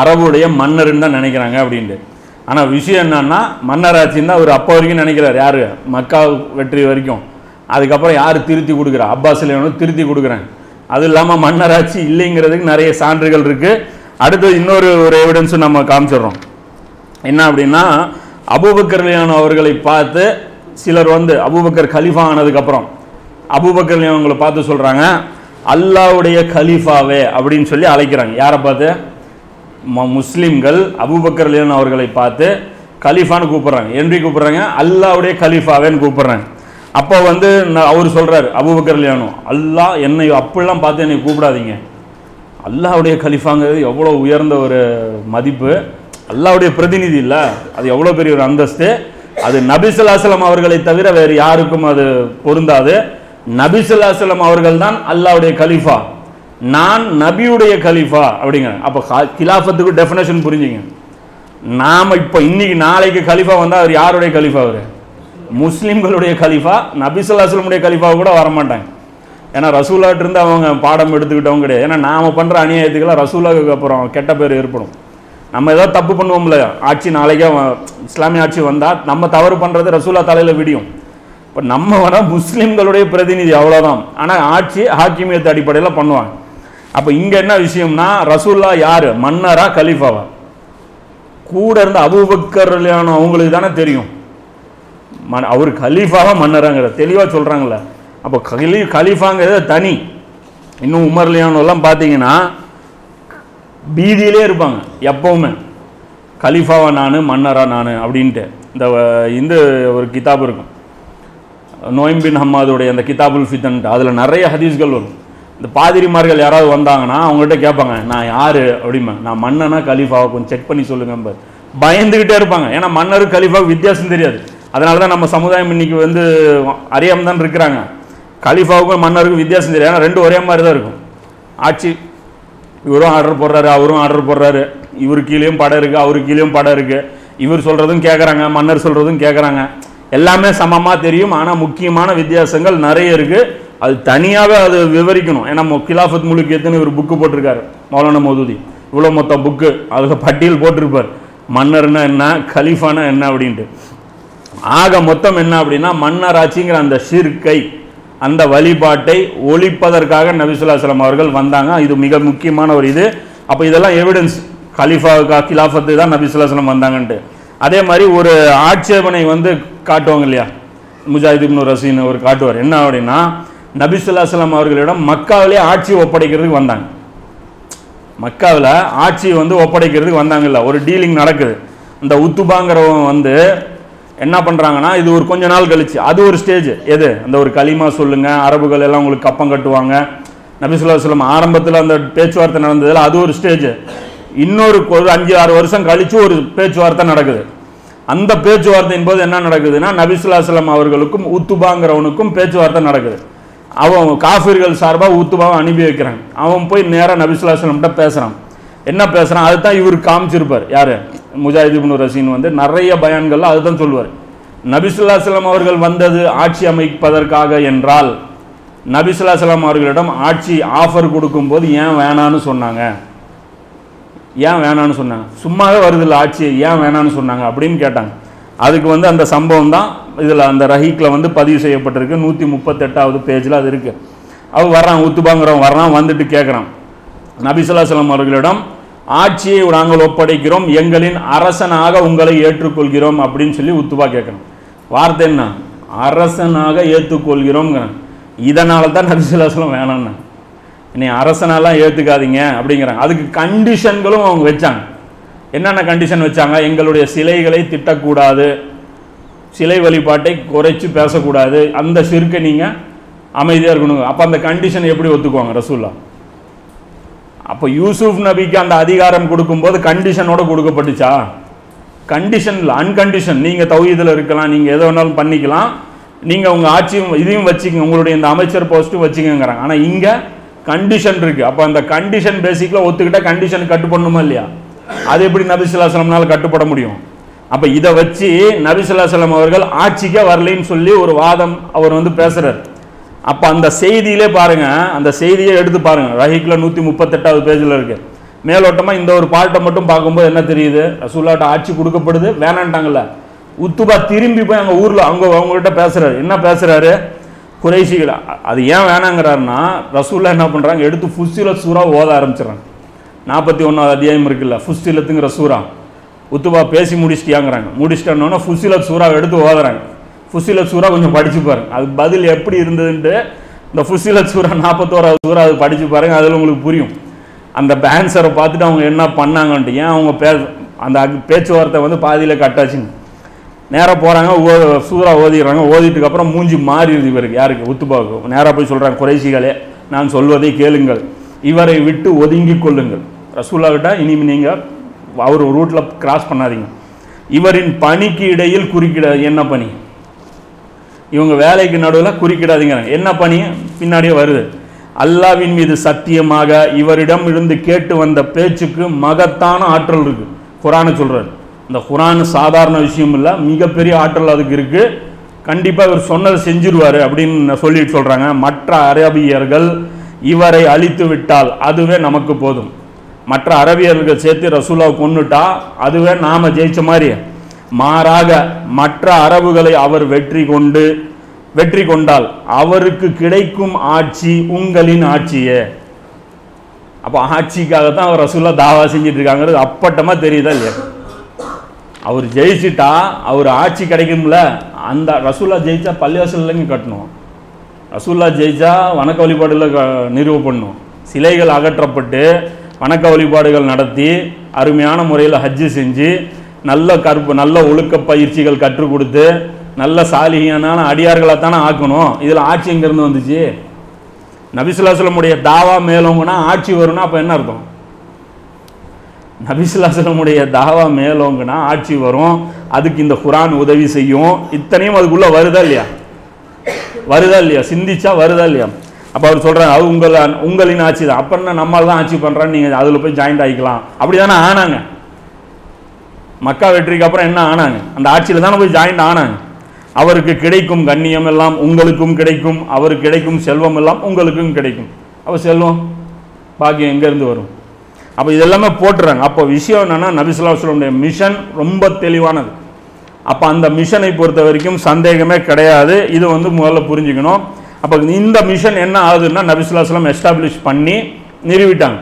அரபுடைய மன்னர்னு தான் நினைக்கிறாங்க அப்படின்ட்டு. ஆனால் விஷயம் என்னன்னா மன்னராட்சின்னு அவர் அப்போ வரைக்கும் நினைக்கிறார். யார்? மக்கா வெற்றி வரைக்கும். அதுக்கப்புறம் யார் திருத்தி கொடுக்குறா? அப்பாஸ் இலைவனும் திருத்தி கொடுக்குறாங்க அது இல்லாமல் மன்னராட்சி இல்லைங்கிறதுக்கு நிறைய சான்றுகள் இருக்குது அடுத்து இன்னொரு ஒரு எவிடன்ஸும் நம்ம காமிச்சிடுறோம். என்ன அப்படின்னா அபூபக்கர்லியான் அவர்களை பார்த்து சிலர் வந்து அபூபக்கர் கலீஃபா ஆனதுக்கப்புறம் அபூபக்கர்லியான் அவங்களை பார்த்து சொல்கிறாங்க அல்லாவுடைய கலீஃபாவே அப்படின்னு சொல்லி அழைக்கிறாங்க. யாரை பார்த்து? முஸ்லீம்கள் அபுபக்கர்லியன் அவர்களை பார்த்து கலீஃபான்னு கூப்பிட்றாங்க. என்றி கூப்பிட்றாங்க? அல்லாவுடைய கலீஃபாவேன்னு கூப்பிட்றாங்க. அப்போ வந்து நான் அவர் சொல்கிறார் அபூபக்கர் அல்லா அல்லாஹ் என்னை அப்படிலாம் பார்த்து என்னை கூப்பிடாதீங்க. அல்லாஹ்வுடைய கலீஃபாங்கிறது எவ்வளோ உயர்ந்த ஒரு மதிப்பு. அல்லாவுடைய பிரதிநிதி இல்லை. அது எவ்வளோ பெரிய ஒரு அந்தஸ்து. அது நபிசுல்லாசலம் அவர்களை தவிர வேறு யாருக்கும் அது பொருந்தாது. நபிசுல்லாசலம் அவர்கள் தான் அல்லாஹ்வுடைய கலீஃபா. நான் நபியுடைய கலீஃபா அப்படிங்க. அப்போ கிலாஃபத்துக்கு டெஃபினேஷன் புரிஞ்சுங்க. நாம் இப்போ இன்னைக்கு நாளைக்கு கலீஃபா வந்தால் அவர் யாருடைய கலீஃபா அவர்? முஸ்லீம்களுடைய கலீஃபா நபிசுல்லாஸ்லமுடைய கலீஃபா கூட வரமாட்டாங்க. ஏன்னா ரசூலாட்டு இருந்து அவங்க பாடம் எடுத்துக்கிட்டவங்க கிடையாது. ஏன்னா நாம பண்ணுற அநியாயத்துக்கெல்லாம் ரசூலாவுக்கு அப்புறம் கெட்ட பேர் ஏற்படும். நம்ம ஏதோ தப்பு பண்ணுவோம்ல ஆட்சி நாளைக்கே வ- இஸ்லாமிய ஆட்சி வந்தால் நம்ம தவறு பண்ணுறது ரசூலா தலையில் விடியும். இப்போ நம்ம வர முஸ்லீம்களுடைய பிரதிநிதி அவ்வளோதான் ஆனால் ஆட்சி ஹாக்கிமியத்து அடிப்படையில் பண்ணுவாங்க. அப்போ இங்க என்ன விஷயம்னா ரசூல்லா யாரு? மன்னரா கலீஃபாவா? கூட இருந்த அபூபக்கர் அவங்களுக்கு தானே தெரியும். மன் அவர் கலீஃபாவா மன்னராங்கிற தெளிவாக சொல்கிறாங்களே அப்போ கலி கலீஃபாங்கிறது தனி. இன்னும் உமர்லியானெல்லாம் பார்த்தீங்கன்னா பீதியிலே இருப்பாங்க எப்பவுமே. கலீஃபாவா நான் மன்னரா நான் அப்படின்ட்டு. இந்த இந்த ஒரு கிதாப் இருக்கும். நோயம்பின் ஹம்மாதுடைய அந்த கிதாபுல் ஃபித்தன் அதில் நிறைய ஹதீஸ்கள் வரும். இந்த பாதிரிமார்கள் யாராவது வந்தாங்கன்னா அவங்கள்ட்ட கேட்பாங்க நான் யார்? அப்படிம்பாங்க நான் மன்னனா கலீஃபாவை? கொஞ்சம் செக் பண்ணி சொல்லுங்க பயந்துக்கிட்டே இருப்பாங்க. ஏன்னா மன்னர் கலீஃபாவுக்கு வித்தியாசம் தெரியாது. அதனால தான் நம்ம சமுதாயம் இன்னைக்கு வந்து அறியாமல் தான் இருக்கிறாங்க. கலீஃபாவுக்கும் மன்னருக்கும் வித்தியாசம் தெரியாது. ஏன்னா ரெண்டும் ஒரே மாதிரி தான் இருக்கும். ஆட்சி இவரும் ஆர்டர் போடுறாரு அவரும் ஆர்டர் போடுறாரு. இவர் கீழேயும் படம் இருக்குது அவரு கீழேயும் படம் இருக்குது இவர் சொல்கிறதும் கேட்குறாங்க மன்னர் சொல்கிறதும் கேட்குறாங்க எல்லாமே சமமாக தெரியும். ஆனால் முக்கியமான வித்தியாசங்கள் நிறைய இருக்குது அது தனியாகவே அது விவரிக்கணும். ஏன்னா கிலாஃபத் முழுக்க ஒரு புக்கு போட்டிருக்காரு மௌலான மோதுதி. இவ்வளோ மொத்த புக்கு அதில் பட்டியல் போட்டிருப்பார். மன்னர்னா என்ன கலீஃபானா என்ன அப்படின்ட்டு. ஆக மொத்தம் என்ன அப்படின்னா மன்னராட்சிங்கிற அந்த ஷிர்கை அந்த வழிபாட்டை ஒழிப்பதற்காக நபிசுல்லாஸ்லாம் அவர்கள் வந்தாங்க. இது மிக முக்கியமான ஒரு இது. அப்போ இதெல்லாம் எவிடன்ஸ் கலிஃபாவுக்கா கிலாஃபத்து தான் நபிசுல்லாஸ்லாம் வந்தாங்கன்ட்டு. அதே மாதிரி ஒரு ஆட்சேபனை வந்து காட்டுவாங்க இல்லையா? முஜாஹிதிப்னு ரசீன் ஒரு காட்டுவார். என்ன அப்படின்னா நபிசுல்லாஸ்லாம் அவர்களிடம் மக்காவிலே ஆட்சி ஒப்படைக்கிறதுக்கு வந்தாங்க. மக்காவில் ஆட்சி வந்து ஒப்படைக்கிறதுக்கு வந்தாங்கல்ல ஒரு டீலிங் நடக்குது. இந்த உத்துபாங்கிறவன் வந்து என்ன பண்ணுறாங்கன்னா இது ஒரு கொஞ்ச நாள் கழிச்சு அது ஒரு ஸ்டேஜ் எது? அந்த ஒரு களிமா சொல்லுங்கள் அரபுகள் எல்லாம் உங்களுக்கு கப்பம் கட்டுவாங்க. நபிசுல்லா சொல்லம் ஆரம்பத்தில் அந்த பேச்சுவார்த்தை நடந்ததில் அது ஒரு ஸ்டேஜ் இன்னொரு ஒரு அஞ்சு ஆறு வருஷம் கழித்து ஒரு பேச்சுவார்த்தை நடக்குது. அந்த பேச்சுவார்த்தையின் போது என்ன நடக்குதுன்னா நபிசுல்லாஸ்லாம் அவர்களுக்கும் உத்துபாங்கிறவனுக்கும் பேச்சுவார்த்தை நடக்குது. அவன் காஃபிர்கள் சார்பாக உத்துபாவை அனுப்பி வைக்கிறாங்க. அவன் போய் நேராக நபிசுல்லாஸ்லம்கிட்ட பேசுகிறான் என்ன பேசுகிறான் அதுதான் இவர் காமிச்சிருப்பார். யார்? முஜாஹிதிபுன் ரசீன் வந்து நிறைய பயான்கள்லாம் அதுதான் சொல்லுவார். நபிசுல்லாஸ்லாம் அவர்கள் வந்தது ஆட்சி அமைப்பதற்காக என்றால் நபிசுல்லாஸ்லாம் அவர்களிடம் ஆட்சி ஆஃபர் கொடுக்கும்போது ஏன் வேணான்னு சொன்னாங்க? ஏன் வேணான்னு சொன்னாங்க? சும்மாவே வருதில்ல ஆட்சி ஏன் வேணான்னு சொன்னாங்க அப்படின்னு கேட்டாங்க. அதுக்கு வந்து அந்த சம்பவம் தான் இதில் அந்த ரஹீக்கில் வந்து பதிவு செய்யப்பட்டிருக்கு. நூற்றி முப்பத்தெட்டாவது பேஜில் அது இருக்குது அவன் வர்றான் உத்துபாங்கிறவன் வர்றான் வந்துட்டு கேட்குறான் நபிசுல்லாசலம் அவர்களிடம் ஆட்சியை நாங்கள் ஒப்படைக்கிறோம் எங்களின் அரசனாக உங்களை ஏற்றுக்கொள்கிறோம் அப்படின்னு சொல்லி உத்துபா கேட்குறான் வார்த்தை என்ன? அரசனாக ஏற்றுக்கொள்கிறோங்கிறான் இதனால தான் நபிசுல்லாசலம் வேணான்னு நீ அரசனெல்லாம் ஏற்றுக்காதீங்க அப்படிங்கிறாங்க அதுக்கு கண்டிஷன்களும் அவங்க வச்சாங்க. என்னென்ன கண்டிஷன் வச்சாங்க? எங்களுடைய சிலைகளை திட்டக்கூடாது. சிலை வழிபாட்டை குறைச்சி பேசக்கூடாது. அந்த சிறுக்கை நீங்கள் அமைதியாக இருக்கணும் அப்போ அந்த கண்டிஷன் எப்படி ஒத்துக்குவாங்க ரசூல்லா அப்போ யூசுப் நபிக்கு அந்த அதிகாரம் கொடுக்கும்போது கண்டிஷனோட கொடுக்கப்பட்டுச்சா? கண்டிஷன் இல்லை அன்கண்டிஷன் நீங்கள் தௌஹீதில் இருக்கலாம் நீங்கள் எதை வேணாலும் பண்ணிக்கலாம். நீங்கள் உங்கள் ஆட்சியும் இதையும் வச்சுக்கங்க. உங்களுடைய இந்த அமைச்சர் போஸ்ட்டும் வச்சுக்கங்கிறாங்க. ஆனால் இங்கே கண்டிஷன் இருக்குது அப்போ அந்த கண்டிஷன் பேசிக்கில் ஒத்துக்கிட்டால் கண்டிஷன் கட்டுப்படணுமா இல்லையா? அது எப்படி நபிசுல்லாசலம்னால கட்டுப்பட முடியும்? அப்போ இதை வச்சு நபிசுல்லாசலம் அவர்கள் ஆட்சிக்கே வரலைன்னு சொல்லி ஒரு வாதம் அவர் வந்து பேசுகிறார் அப்போ அந்த செய்தியிலே பாருங்க அந்த செய்தியை எடுத்து பாருங்க. ரஹீக்கில் நூற்றி முப்பத்தெட்டாவது பேஜில் இருக்கு. மேலோட்டமாக இந்த ஒரு பாட்டை மட்டும் பார்க்கும்போது என்ன தெரியுது? ரசூல்லாட்ட ஆட்சி கொடுக்கப்படுது வேணான்ட்டாங்கல்ல. உத்துபா திரும்பி போய் அங்கே ஊரில் அவங்க அவங்கள்ட்ட பேசுறாரு. என்ன பேசுறாரு? குறைசிகள் அது ஏன் வேணாங்கிறாருன்னா ரசூல்லா என்ன பண்ணுறாங்க எடுத்து ஃபுஸ்ஸில சூறா ஓத ஆரம்பிச்சிடறாங்க. நாற்பத்தி ஒன்றாவது அத்தியாயம் இருக்குல்ல ஃபுஸ்திலத்துங்கிற சூறா. உத்துவா பேசி முடிச்சிட்டியாங்கிறாங்க. முடிச்சிட்டோன்னா ஃபுஸ்ஸில சூறா எடுத்து ஓதுறாங்க. ஃபுசில சூறா கொஞ்சம் படிச்சு பாருங்க. அது பதில் எப்படி இருந்ததுன்ட்டு இந்த ஃபுசில சூறா நாற்பத்தோராவது சூறா அது படித்து பாருங்க அதில் உங்களுக்கு புரியும். அந்த ஆன்சரை பார்த்துட்டு அவங்க என்ன பண்ணாங்கன்ட்டு. ஏன் அவங்க பே அந்த அக்- பேச்சுவார்த்தை வந்து பாதியில் கட்டாச்சுங்க நேராக போகிறாங்க ஓ சூறா ஓதிடுறாங்க. ஓதிட்டுக்கு அப்புறம் மூஞ்சி மாறிடுது இவருக்கு யாருக்கு? உத்துப்பாவுக்கு நேராக போய் சொல்கிறாங்க குறைசிகளே நான் சொல்வதை கேளுங்கள். இவரை விட்டு ஒதுங்கி கொள்ளுங்கள். ரசூல்லா கிட்ட இனிமே நீங்கள் அவர் ரூட்டில் கிராஸ் பண்ணாதீங்க. இவரின் பணிக்கு இடையில் குறுக்கிட என்ன பணி? இவங்க வேலைக்கு நடுவில் குறுக்கிடாதீங்கிறாங்க என்ன பணி? பின்னாடியே வருது. அல்லாவின் மீது சத்தியமாக இவரிடம் இருந்து கேட்டு வந்த பேச்சுக்கு மகத்தான ஆற்றல் இருக்கு. குரானை சொல்றாரு. இந்த குரான் சாதாரண விஷயம் இல்லை மிகப்பெரிய ஆற்றல் அதுக்கு இருக்கு. கண்டிப்பாக இவர் சொன்னதை செஞ்சிருவார் அப்படின்னு சொல்லிட்டு சொல்றாங்க. மற்ற அரேபியர்கள் இவரை அழித்து விட்டால் அதுவே நமக்கு போதும். மற்ற அரபியர்கள் சேர்த்து ரசூலாவை கொண்டுட்டா அதுவே நாம் ஜெயிச்ச மாதிரி. மாறாக மற்ற அரபுகளை அவர் வெற்றி கொண்டு வெற்றி கொண்டால் அவருக்கு கிடைக்கும் ஆட்சி உங்களின் ஆட்சியே. அப்போ ஆட்சிக்காக தான் அவர் ரசூலா தாவா செஞ்சுட்டு இருக்காங்கிறது அப்பட்டமா தெரியுதா இல்லையா? அவர் ஜெயிச்சுட்டா அவர் ஆட்சி கிடைக்கும்ல அந்த ரசூலா ஜெயிச்சா பள்ளிவாசல்லைங்க கட்டணும். ரசூல்லா ஜெயிச்சா வணக்க வழிபாடுல க- நிறுவ பண்ணும். சிலைகள் அகற்றப்பட்டு வணக்க வழிபாடுகள் நடத்தி அருமையான முறையில் ஹஜ்ஜு செஞ்சு நல்ல கற்பு நல்ல ஒழுக்க பயிற்சிகள் கற்றுக் கொடுத்து நல்ல சாலியான அடியார்களை தானே ஆக்கணும். இதில் ஆட்சி எங்கேருந்து வந்துச்சு? நபிசுல்லாசலமுடைய தாவா மேலோங்கன்னா ஆட்சி வரும்னா அப்போ என்ன அர்த்தம்? நபிசுல்லாசலமுடைய தாவா மேலோங்கன்னா ஆட்சி வரும். அதுக்கு இந்த குரான் உதவி செய்யும். இத்தனையும் அதுக்குள்ளே வருதா இல்லையா? வருதா இல்லையா? சிந்திச்சா வருதா இல்லையா? அப்போ அவர் சொல்கிறாங்க அது உங்கள் உங்களின் ஆட்சி தான். அப்போ என்ன நம்மால் தான் ஆட்சி பண்ணுறான்னு நீங்கள் அதில் போய் ஜாயின்ட் ஆகிக்கலாம். அப்படி தானே ஆனாங்க. மக்கா வெற்றிக்கு அப்புறம் என்ன ஆனாங்க? அந்த ஆட்சியில் தானே போய் ஜாயின்ட் ஆனாங்க. அவருக்கு கிடைக்கும் கண்ணியம் எல்லாம் உங்களுக்கும் கிடைக்கும். அவருக்கு கிடைக்கும் செல்வம் எல்லாம் உங்களுக்கும் கிடைக்கும். அப்போ செல்வம் பாக்கியம் எங்கேருந்து வரும்? அப்போ இதெல்லாமே போட்டுறாங்க. அப்போ விஷயம் என்னென்னா நபிசுல்லா சொல்லுடைய மிஷன் ரொம்ப தெளிவானது. அப்போ அந்த மிஷனை பொறுத்த வரைக்கும் சந்தேகமே கிடையாது. இது வந்து முதல்ல புரிஞ்சுக்கணும். அப்போ இந்த மிஷன் என்ன ஆகுதுன்னா நபிசுல்லாஸ்லாம் எஸ்டாப்ளிஷ் பண்ணி நிறுவிட்டாங்க.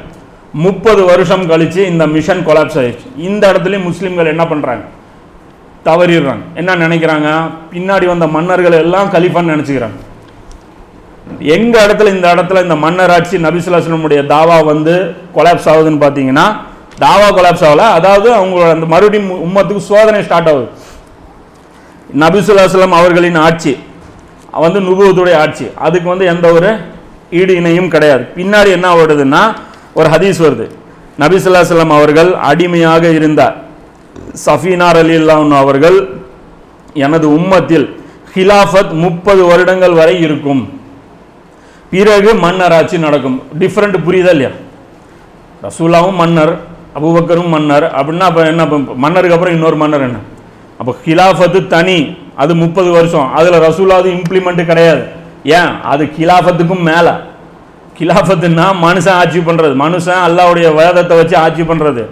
முப்பது வருஷம் கழித்து இந்த மிஷன் கொலாப்ஸ் ஆயிடுச்சு. இந்த இடத்துலையும் முஸ்லீம்கள் என்ன பண்ணுறாங்க தவறிடுறாங்க. என்ன நினைக்கிறாங்க? பின்னாடி வந்த மன்னர்கள் எல்லாம் கலிஃபான்னு நினச்சிக்கிறாங்க. எங்க இடத்துல இந்த இடத்துல இந்த மன்னராட்சி நபிசுல்லாஸ்லமுடைய தாவா வந்து கொலாப்ஸ் ஆகுதுன்னு பார்த்தீங்கன்னா தாவா கொலாப்ஸ் ஆகல. அதாவது அவங்களோட அந்த மறுபடியும் உம்மத்துக்கு சோதனை ஸ்டார்ட் ஆகுது. நபிசுல்லாஸ்லம் அவர்களின் ஆட்சி வந்து நுபுவத்துடைய ஆட்சி. அதுக்கு வந்து எந்த ஒரு ஈடு இணையும் கிடையாது. பின்னாடி என்ன வருதுன்னா ஒரு ஹதீஸ் வருது. நபிசுல்லாஸ்லம் அவர்கள் அடிமையாக இருந்தார். சஃபீனார் அலி அவர்கள் எனது உம்மத்தில் ஹிலாஃபத் முப்பது வருடங்கள் வரை இருக்கும். பிறகு மன்னராட்சி நடக்கும். டிஃப்ரெண்ட் புரியுதா இல்லையா? ரசூலாவும் மன்னர் அபூபக்கரும் மன்னர். அப்படின்னா அப்போ என்ன மன்னருக்கு அப்புறம் இன்னொரு மன்னர் என்ன? அப்போ கிலாஃபத்து தனி அது முப்பது வருஷம். அதில் ரசூலாவது இம்ப்ளிமெண்ட் கிடையாது. ஏன்? அது கிலாஃபத்துக்கும் மேலே. கிலாஃபத்துன்னா மனுஷன் ஆட்சி பண்ணுறது மனுஷன் அல்லாவுடைய வேதத்தை வச்சு ஆட்சி பண்ணுறது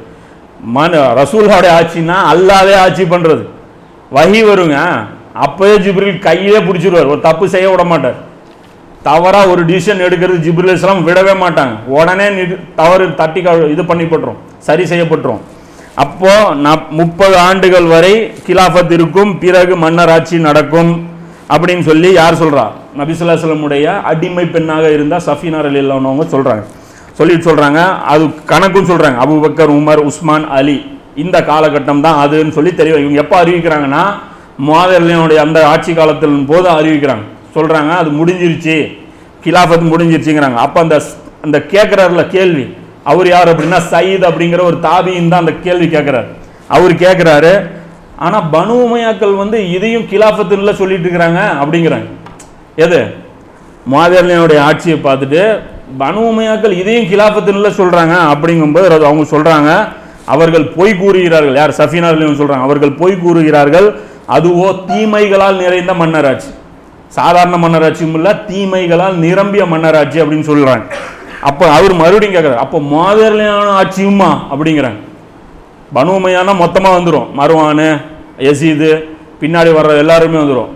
மன ரசூல்லாவுடைய ஆட்சின்னா அல்லாவே ஆட்சி பண்ணுறது வகி வருங்க. அப்போயே ஜிப்ரில் கையிலே பிடிச்சிருவார். ஒரு தப்பு செய்ய விட மாட்டார். தவறாக ஒரு டிசிஷன் எடுக்கிறது ஜிப்ரில் இஸ்லாம் விடவே மாட்டாங்க. உடனே தவறு தட்டி இது இது பண்ணப்பட்டுரும். சரி செய்யப்பட்டுரும். அப்போ முப்பது ஆண்டுகள் வரை கிலாஃபத் இருக்கும் பிறகு மன்னர் ஆட்சி நடக்கும் அப்படின்னு சொல்லி யார் சொல்றா? நபிசுல்லாசலமுடைய அடிமை பெண்ணாக இருந்தால் சஃபினார் அலி இல்லாதவங்க சொல்றாங்க. சொல்லிட்டு சொல்றாங்க. அது கணக்கும் சொல்றாங்க. அபுபக்கர் உமர் உஸ்மான் அலி. இந்த காலகட்டம் தான் அதுன்னு சொல்லி தெரியும் இவங்க எப்போ அறிவிக்கிறாங்கன்னா மாதர்லியனுடைய அந்த ஆட்சி காலத்தின் போது அறிவிக்கிறாங்க. சொல்றாங்க அது முடிஞ்சிருச்சு. கிலாஃபத் முடிஞ்சிருச்சுங்கிறாங்க. அப்போ அந்த அந்த கேட்குறாருல கேள்வி அவர் யார் அப்படின்னா சயீத் அப்படிங்கிற ஒரு தாபியின் தான் அந்த கேள்வி கேட்குறாரு அவர் கேட்குறாரு ஆனால் பனு உமையாக்கள் வந்து இதையும் கிலாஃபத்துல சொல்லிட்டு இருக்கிறாங்க அப்படிங்கிறாங்க. எது? மாதர்லியனுடைய ஆட்சியை பார்த்துட்டு பனு உமையாக்கள் இதையும் கிலாஃபத்துல சொல்கிறாங்க அப்படிங்கும்போது அது அவங்க சொல்கிறாங்க அவர்கள் பொய் கூறுகிறார்கள். யார்? சஃபீனார் சொல்கிறாங்க அவர்கள் பொய் கூறுகிறார்கள். அதுவோ தீமைகளால் நிறைந்த மன்னராட்சி. சாதாரண மன்னராட்சியும் இல்லை தீமைகளால் நிரம்பிய மன்னராட்சி அப்படின்னு சொல்கிறாங்க அப்போ அவர் மறுபடியும் கேட்குறாரு அப்போ மாதிரியான ஆட்சியுமா? அப்படிங்கிறாங்க. பனுமையானா மொத்தமாக வந்துடும் மருவானு எசீது பின்னாடி வர்ற எல்லாருமே வந்துடும்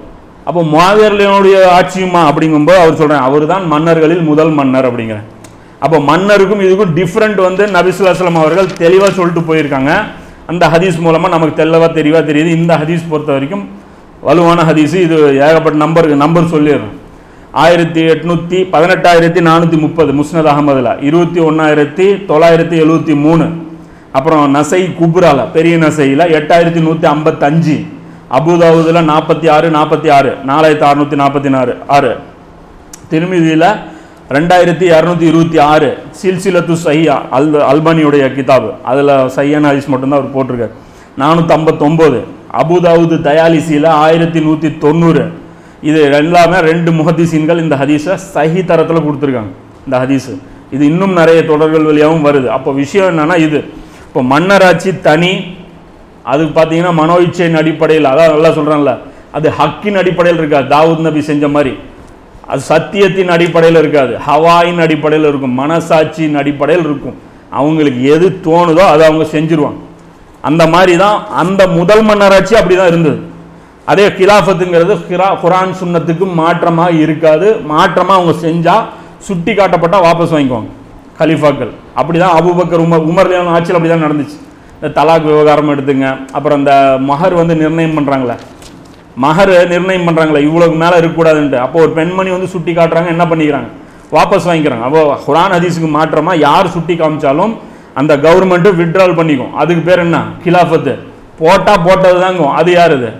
அப்போ மாவீரனுடைய ஆட்சியுமா? அப்படிங்கும்போது அவர் சொல்கிறேன் அவர் தான் மன்னர்களில் முதல் மன்னர் அப்படிங்கிறேன் அப்போ மன்னருக்கும் இதுக்கும் டிஃப்ரெண்ட் வந்து நபிசுல்லாஸ்லாம் அவர்கள் தெளிவாக சொல்லிட்டு போயிருக்காங்க. அந்த ஹதீஸ் மூலமாக நமக்கு தெளிவாக தெளிவாக தெரியுது. இந்த ஹதீஸ் பொறுத்த வரைக்கும் வலுவான ஹதீஸ். இது ஏகப்பட்ட நம்பருக்கு நம்பர் சொல்லிடுறேன் ஆயிரத்தி எட்நூத்தி பதினெட்டாயிரத்தி நானூற்றி முப்பது முஸ்னத் அகமதில் இருபத்தி ஒன்றாயிரத்தி தொள்ளாயிரத்தி எழுபத்தி மூணு. அப்புறம் நசை குப்ரால பெரிய நசையில் எட்டாயிரத்தி நூற்றி ஐம்பத்தஞ்சு. அபுதாவுதில் நாற்பத்தி ஆறு நாற்பத்தி ஆறு. நாலாயிரத்தி அறுநூற்றி நாற்பத்தி நாலு. ஆறு. திருமிதியில் ரெண்டாயிரத்தி இரநூத்தி இருபத்தி ஆறு. சில்சிலத்து சையா அல் அல்பானியுடைய கிதாபு. அதில் சையன் ஹாரிஸ் மட்டும்தான் அவர் போட்டிருக்கார். நானூற்றி ஐம்பத்தொம்போது அபுதாவுது தயாலிசியில் ஆயிரத்தி நூற்றி தொண்ணூறு. இது எல்லாமே ரெண்டு முஹதிசீன்கள் இந்த ஹதீஸை சஹி தரத்தில் கொடுத்துருக்காங்க. இந்த ஹதீஸு. இது இன்னும் நிறைய தொடர்கள் வழியாகவும் வருது. அப்போ விஷயம் என்னன்னா இது. இப்போ மன்னராட்சி தனி அது பார்த்தீங்கன்னா மனோ இச்சையின் அடிப்படையில் அதான் நல்லா சொல்கிறேன்ல அது ஹக்கின் அடிப்படையில் இருக்காது. தாவூத் நபி செஞ்ச மாதிரி. அது சத்தியத்தின் அடிப்படையில் இருக்காது. ஹவாயின் அடிப்படையில் இருக்கும். மனசாட்சியின் அடிப்படையில் இருக்கும். அவங்களுக்கு எது தோணுதோ அதை அவங்க செஞ்சுருவாங்க. அந்த மாதிரி தான் அந்த முதல் மன்னராட்சி அப்படி தான் இருந்தது. அதே கிலாஃபத்துங்கிறது குரான் சுன்னத்துக்கு மாற்றமாக இருக்காது. மாற்றமாக அவங்க செஞ்சால் சுட்டி காட்டப்பட்டால் வாபஸ் வாங்கிக்குவாங்க கலீஃபாக்கள். அப்படி தான் அபுபக்கர் உமர் உமர்லியான ஆட்சியில் அப்படி தான் நடந்துச்சு. இந்த தலாக் விவகாரம் எடுத்துங்க. அப்புறம் இந்த மஹர் வந்து நிர்ணயம் பண்ணுறாங்களே மகர் நிர்ணயம் பண்ணுறாங்களே இவ்வளோக்கு மேலே இருக்கக்கூடாதுன்ட்டு. அப்போ ஒரு பெண்மணி வந்து சுட்டி காட்டுறாங்க என்ன பண்ணிக்கிறாங்க? வாபஸ் வாங்கிக்கிறாங்க. அப்போ குரான் ஹதீஸுக்கு மாற்றமாக யார் சுட்டி காமிச்சாலும் அந்த கவர்மெண்ட்டு விட்ரால் பண்ணிக்கும். அதுக்கு பேர் என்ன? கிலாஃபத்து. போட்டால் போட்டது தாங்கும் அது யார் இது?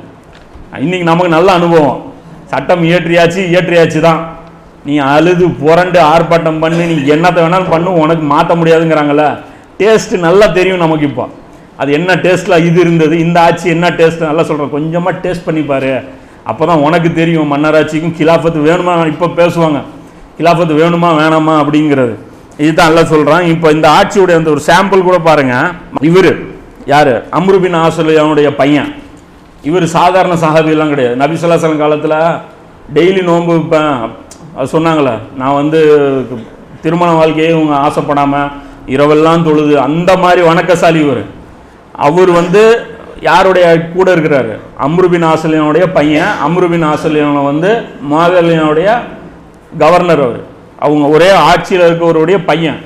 இன்னைக்கு நமக்கு நல்ல அனுபவம். சட்டம் இயற்றியாச்சு இயற்றியாச்சு தான் நீ அழுது புரண்டு ஆர்ப்பாட்டம் பண்ணி நீ என்னத்தை வேணாலும் பண்ணு உனக்கு மாற்ற முடியாதுங்கிறாங்கள டேஸ்ட் நல்லா தெரியும் நமக்கு இப்போ. அது என்ன டேஸ்ட்டில் இது இருந்தது இந்த ஆட்சி என்ன டேஸ்ட் நல்லா சொல்கிறேன் கொஞ்சமாக டேஸ்ட் பண்ணிப்பார் அப்போ தான் உனக்கு தெரியும் மன்னராட்சிக்கும் கிலாஃபத்து வேணுமா இப்போ பேசுவாங்க. கிலாஃபத்து வேணுமா வேணாமா அப்படிங்கிறது. இதுதான் நல்லா சொல்கிறான் இப்போ இந்த ஆட்சியுடைய அந்த ஒரு சாம்பிள் கூட பாருங்கள் இவர் யார்? அம்ருபின் ஆசலியானுடைய பையன். இவர் சாதாரண சஹாபிலாம் கிடையாது. நபி காலத்தில் டெய்லி நோன்பு வைப்பேன் அது சொன்னாங்களே நான் வந்து திருமண வாழ்க்கையே இவங்க ஆசைப்படாமல் இரவெல்லாம் தொழுது அந்த மாதிரி வணக்கசாலி இவர். அவர் வந்து யாருடைய கூட இருக்கிறாரு? அம்ருபின் ஆசலியனுடைய பையன் அம்ருபின் ஆசலியனை வந்து மாதலியனுடைய கவர்னர் அவர். அவங்க ஒரே ஆட்சியில் இருக்கவருடைய பையன்.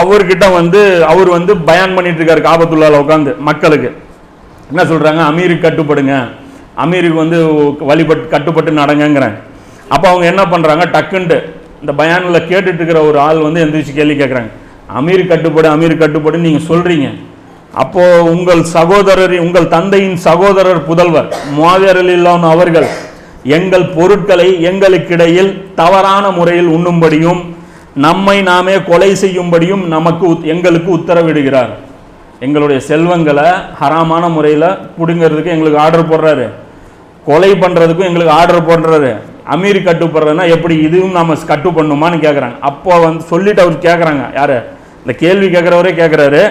அவர்கிட்ட வந்து அவர் வந்து பயன் பண்ணிட்டு இருக்காரு காபத்துள்ளால உட்காந்து மக்களுக்கு. என்ன சொல்கிறாங்க அமீருக்கு கட்டுப்படுங்க. அமீருக்கு வந்து வழிபட்டு கட்டுப்பட்டு நடங்கங்கிறாங்க அப்போ அவங்க என்ன பண்ணுறாங்க டக்குன்ட்டு இந்த பயானில் கேட்டுட்டு இருக்கிற ஒரு ஆள் வந்து எந்திரிச்சு கேள்வி கேட்குறாங்க அமீர் கட்டுப்படு அமீர் கட்டுப்படுன்னு நீங்கள் சொல்கிறீங்க அப்போது உங்கள் சகோதரர் உங்கள் தந்தையின் சகோதரர் புதல்வர் முவாவியரில்லான் அவர்கள் எங்கள் பொருட்களை எங்களுக்கிடையில் தவறான முறையில் உண்ணும்படியும் நம்மை நாமே கொலை செய்யும்படியும் நமக்கு எங்களுக்கு உத்தரவிடுகிறார். எங்களுடைய செல்வங்களை ஹராமான முறையில் பிடுங்கிறதுக்கு எங்களுக்கு ஆர்டர் போடுறாரு. கொலை பண்ணுறதுக்கும் எங்களுக்கு ஆர்டர் போடுறாரு. அமீர் கட்டுப்படுறதுன்னா எப்படி இதுவும் நாம் கட்டு பண்ணுமான்னு கேட்குறாங்க அப்போ வந்து சொல்லிட்டு அவர் கேட்குறாங்க யார்? இந்த கேள்வி கேட்குறவரே கேட்குறாரு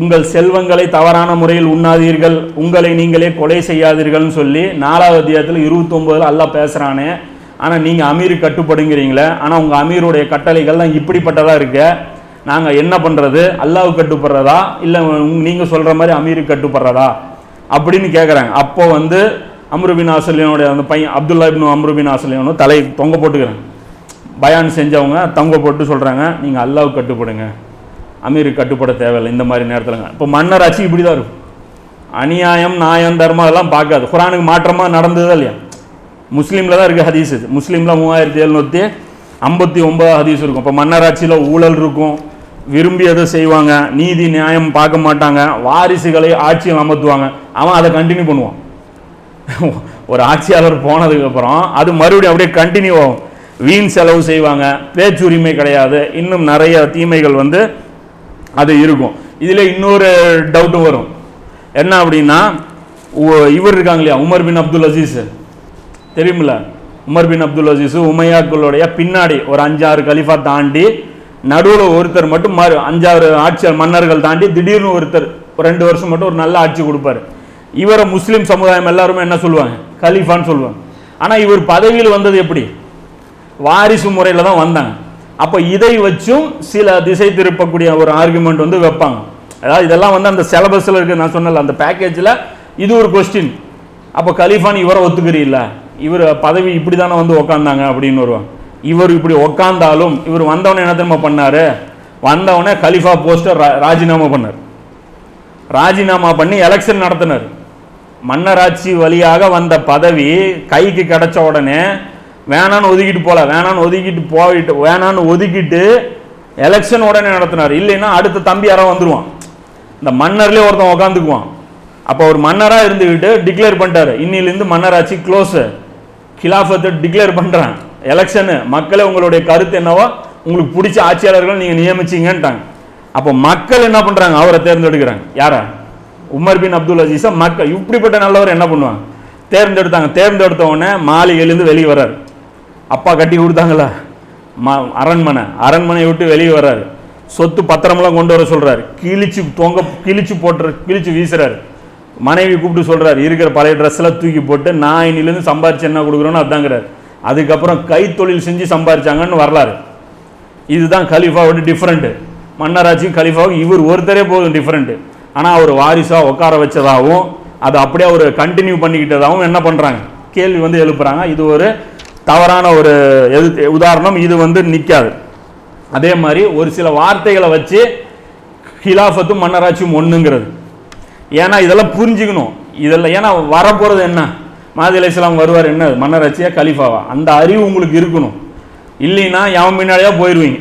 உங்கள் செல்வங்களை தவறான முறையில் உண்ணாதீர்கள். உங்களை நீங்களே கொலை செய்யாதீர்கள்னு சொல்லி நாலாவது அத்தியாயத்தில் இருபத்தொம்போதில் அல்லா பேசுகிறானே ஆனால் நீங்கள் அமீர் கட்டுப்படுங்கிறீங்களே. ஆனால் உங்கள் அமீருடைய கட்டளைகள்லாம் இப்படிப்பட்டதாக இருக்குது நாங்கள் என்ன பண்ணுறது அல்லாவுக்கு கட்டுப்படுறதா? இல்லை நீங்கள் சொல்கிற மாதிரி அமீருக்கு கட்டுப்படுறதா? அப்படின்னு கேட்குறாங்க அப்போ வந்து அம்ருபின் ஆசலியனுடைய அந்த பையன் அப்துல்லா இப்னு அம்ருபின் ஆசலியனும் தலை தொங்க போட்டுக்கிறாங்க. பயான் செஞ்சவங்க தொங்க போட்டு சொல்கிறாங்க நீங்கள் அல்லாவுக்கு கட்டுப்படுங்க. அமீருக்கு கட்டுப்பட தேவையில்லை. இந்த மாதிரி நேரத்தில்ங்க இப்போ மன்னர் ஆட்சி இப்படி தான் இருக்கும். அநியாயம் நியாயம் தர்மம் அதெல்லாம் பார்க்காது. குரானுக்கு மாற்றமாக நடந்ததா இல்லையா? முஸ்லீமில் தான் இருக்குது ஹதீஸ் முஸ்லீமில் மூவாயிரத்தி எழுநூற்றி ஐம்பத்தி ஒன்பது ஹதீஸ் இருக்கும். இப்போ மன்னராட்சியில் ஊழல் இருக்கும். விரும்பியதை செய்வாங்க நீதி நியாயம் பார்க்க மாட்டாங்க வாரிசுகளை ஆட்சியில் அமர்த்துவாங்க. அவன் அதை கண்டினியூ பண்ணுவான். ஒரு ஆட்சியாளர் போனதுக்கப்புறம் அது மறுபடியும் அப்படியே கண்டினியூ ஆகும். வீண் செலவு செய்வாங்க பேச்சுரிமை கிடையாது இன்னும் நிறைய தீமைகள் வந்து அது இருக்கும். இதில் இன்னொரு டவுட்டும் வரும். என்ன அப்படின்னா இவர் இருக்காங்க இல்லையா? Umar bin Abdul Aziz. தெரியுமில்ல? உமர் பின் அப்துல் அசீஸ் உமையாக்களுடைய பின்னாடி ஒரு அஞ்சாறு கலிஃபா தாண்டி நடுவில் ஒருத்தர் மட்டும் மாறு அஞ்சாறு ஆட்சியாளர் மன்னர்கள் தாண்டி திடீர்னு ஒருத்தர் ஒரு ரெண்டு வருஷம் மட்டும் ஒரு நல்ல ஆட்சி கொடுப்பாரு. இவரை முஸ்லீம் சமுதாயம் எல்லாருமே என்ன சொல்லுவாங்க? கலீஃபான்னு சொல்லுவாங்க. ஆனால் இவர் பதவியில் வந்தது எப்படி? வாரிசு முறையில் தான் வந்தாங்க. அப்போ இதை வச்சும் சில திசை திருப்பக்கூடிய ஒரு ஆர்குமெண்ட் வந்து வைப்பாங்க. அதாவது இதெல்லாம் வந்து அந்த சிலபஸில் இருக்குது நான் சொன்னல அந்த பேக்கேஜில் இது ஒரு கொஸ்டின் அப்போ கலீஃபான் இவரை ஒத்துக்கிறீல்ல இவர் பதவி இப்படி தானே வந்து உக்காந்தாங்க அப்படின்னு வருவாங்க. இவர் இப்படி உக்காந்தாலும் இவர் வந்தவனே என்ன தெரியுமா பண்ணாரு? வந்தவனே கலிஃபா போஸ்டர் ராஜினாமா பண்ணார். ராஜினாமா பண்ணி எலெக்ஷன் நடத்தினார். மன்னராட்சி வழியாக வந்த பதவி கைக்கு கிடைச்ச உடனே வேணான்னு ஒதுக்கிட்டு போகல வேணான்னு ஒதுக்கிட்டு போயிட்டு வேணான்னு ஒதுக்கிட்டு எலெக்ஷன் உடனே நடத்தினார். இல்லைன்னா அடுத்த தம்பி யாரோ வந்துடுவான் இந்த மன்னர்லேயே ஒருத்தன் உக்காந்துக்குவான். அப்போ ஒரு மன்னராக இருந்துக்கிட்டு டிக்ளேர் பண்ணிட்டாரு. இன்னிலேருந்து மன்னராட்சி க்ளோஸு கிலாஃபத்தை டிக்ளேர் பண்ணுறான் எலெக்ஷனு மக்களே உங்களுடைய கருத்து என்னவோ உங்களுக்கு பிடிச்ச ஆட்சியாளர்கள் நீங்கள் நியமிச்சிங்கன்ட்டாங்க. அப்போ மக்கள் என்ன பண்ணுறாங்க அவரை தேர்ந்தெடுக்கிறாங்க. யாரா? உமர் பின் அப்துல் அசீஸா மக்கள். இப்படிப்பட்ட நல்லவர் என்ன பண்ணுவாங்க? தேர்ந்தெடுத்தாங்க. தேர்ந்தெடுத்த உடனே மாளிகையிலேருந்து வெளியே வர்றாரு. அப்பா கட்டி கொடுத்தாங்களா? மா அரண்மனை. அரண்மனையை விட்டு வெளியே வர்றாரு. சொத்து பத்திரமெல்லாம் கொண்டு வர சொல்கிறாரு கிழிச்சு தொங்க கிழிச்சு போட்டுற கிழிச்சு வீசுறாரு. மனைவி கூப்பிட்டு சொல்கிறாரு இருக்கிற பழைய ட்ரெஸ்ஸெல்லாம் தூக்கி போட்டு நான் இன்னிலேருந்து சம்பாரிச்சு என்ன கொடுக்குறோன்னு அதாங்கிறாரு. அதுக்கப்புறம் கைத்தொழில் செஞ்சு சம்பாரிச்சாங்கன்னு வரலாறு. இதுதான் கலிஃபாவோட டிஃப்ரெண்ட்டு மன்னராட்சியும் கலிஃபாவும் இவர் ஒருத்தரே போதும் டிஃப்ரெண்ட்டு ஆனால் அவர் வாரிசாக உட்கார வச்சதாகவும் அதை அப்படியே அவர் கண்டினியூ பண்ணிக்கிட்டதாகவும் என்ன பண்ணுறாங்க கேள்வி வந்து எழுப்புறாங்க. இது ஒரு தவறான ஒரு எது உதாரணம். இது வந்து நிற்காது அதே மாதிரி ஒரு சில வார்த்தைகளை வச்சு ஹிலாஃபத்தும் மன்னராட்சியும் ஒன்றுங்கிறது ஏன்னா இதெல்லாம் புரிஞ்சுக்கணும். இதெல்லாம் ஏன்னா வரப்போகிறது என்ன? மாதிரி இஸ்லாம் வருவார் என்ன? மன்னராட்சியா கலிஃபாவா? அந்த அறிவு உங்களுக்கு இருக்கணும். இல்லைன்னா எவன் பின்னாடியாக போயிடுவீங்க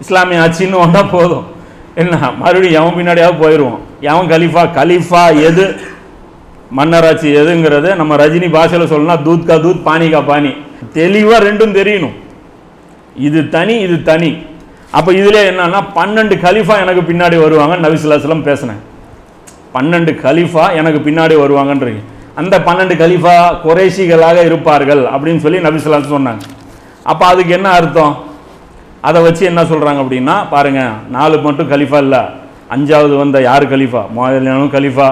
இஸ்லாமிய ஆட்சின்னு வந்தா போதும். என்ன? மறுபடியும் எவன் பின்னாடியாவது போயிடுவோம் எவன் கலிஃபா? கலிஃபா எது? மன்னராட்சி எதுங்கிறது நம்ம ரஜினி பாஷையில் சொல்லணும்னா தூத் கா தூத் பானி கா பானி தெளிவாக ரெண்டும் தெரியணும். இது தனி இது தனி. அப்போ இதில் என்னன்னா பன்னெண்டு கலிஃபா எனக்கு பின்னாடி வருவாங்க நபிசுல்லாஸ்லாம் பேசினேன். பன்னெண்டு கலிஃபா எனக்கு பின்னாடி வருவாங்கன்றீங்க. அந்த பன்னெண்டு கலிஃபா குறைஷிகளாக இருப்பார்கள் அப்படின்னு சொல்லி நபிசுல்லா சொன்னாங்க. அப்போ அதுக்கு என்ன அர்த்தம்? அதை வச்சு என்ன சொல்கிறாங்க அப்படின்னா பாருங்கள் நாலு மட்டும் கலிஃபா இல்லை. அஞ்சாவது வந்த யார் கலிஃபா? மாதலியானும் கலிஃபா.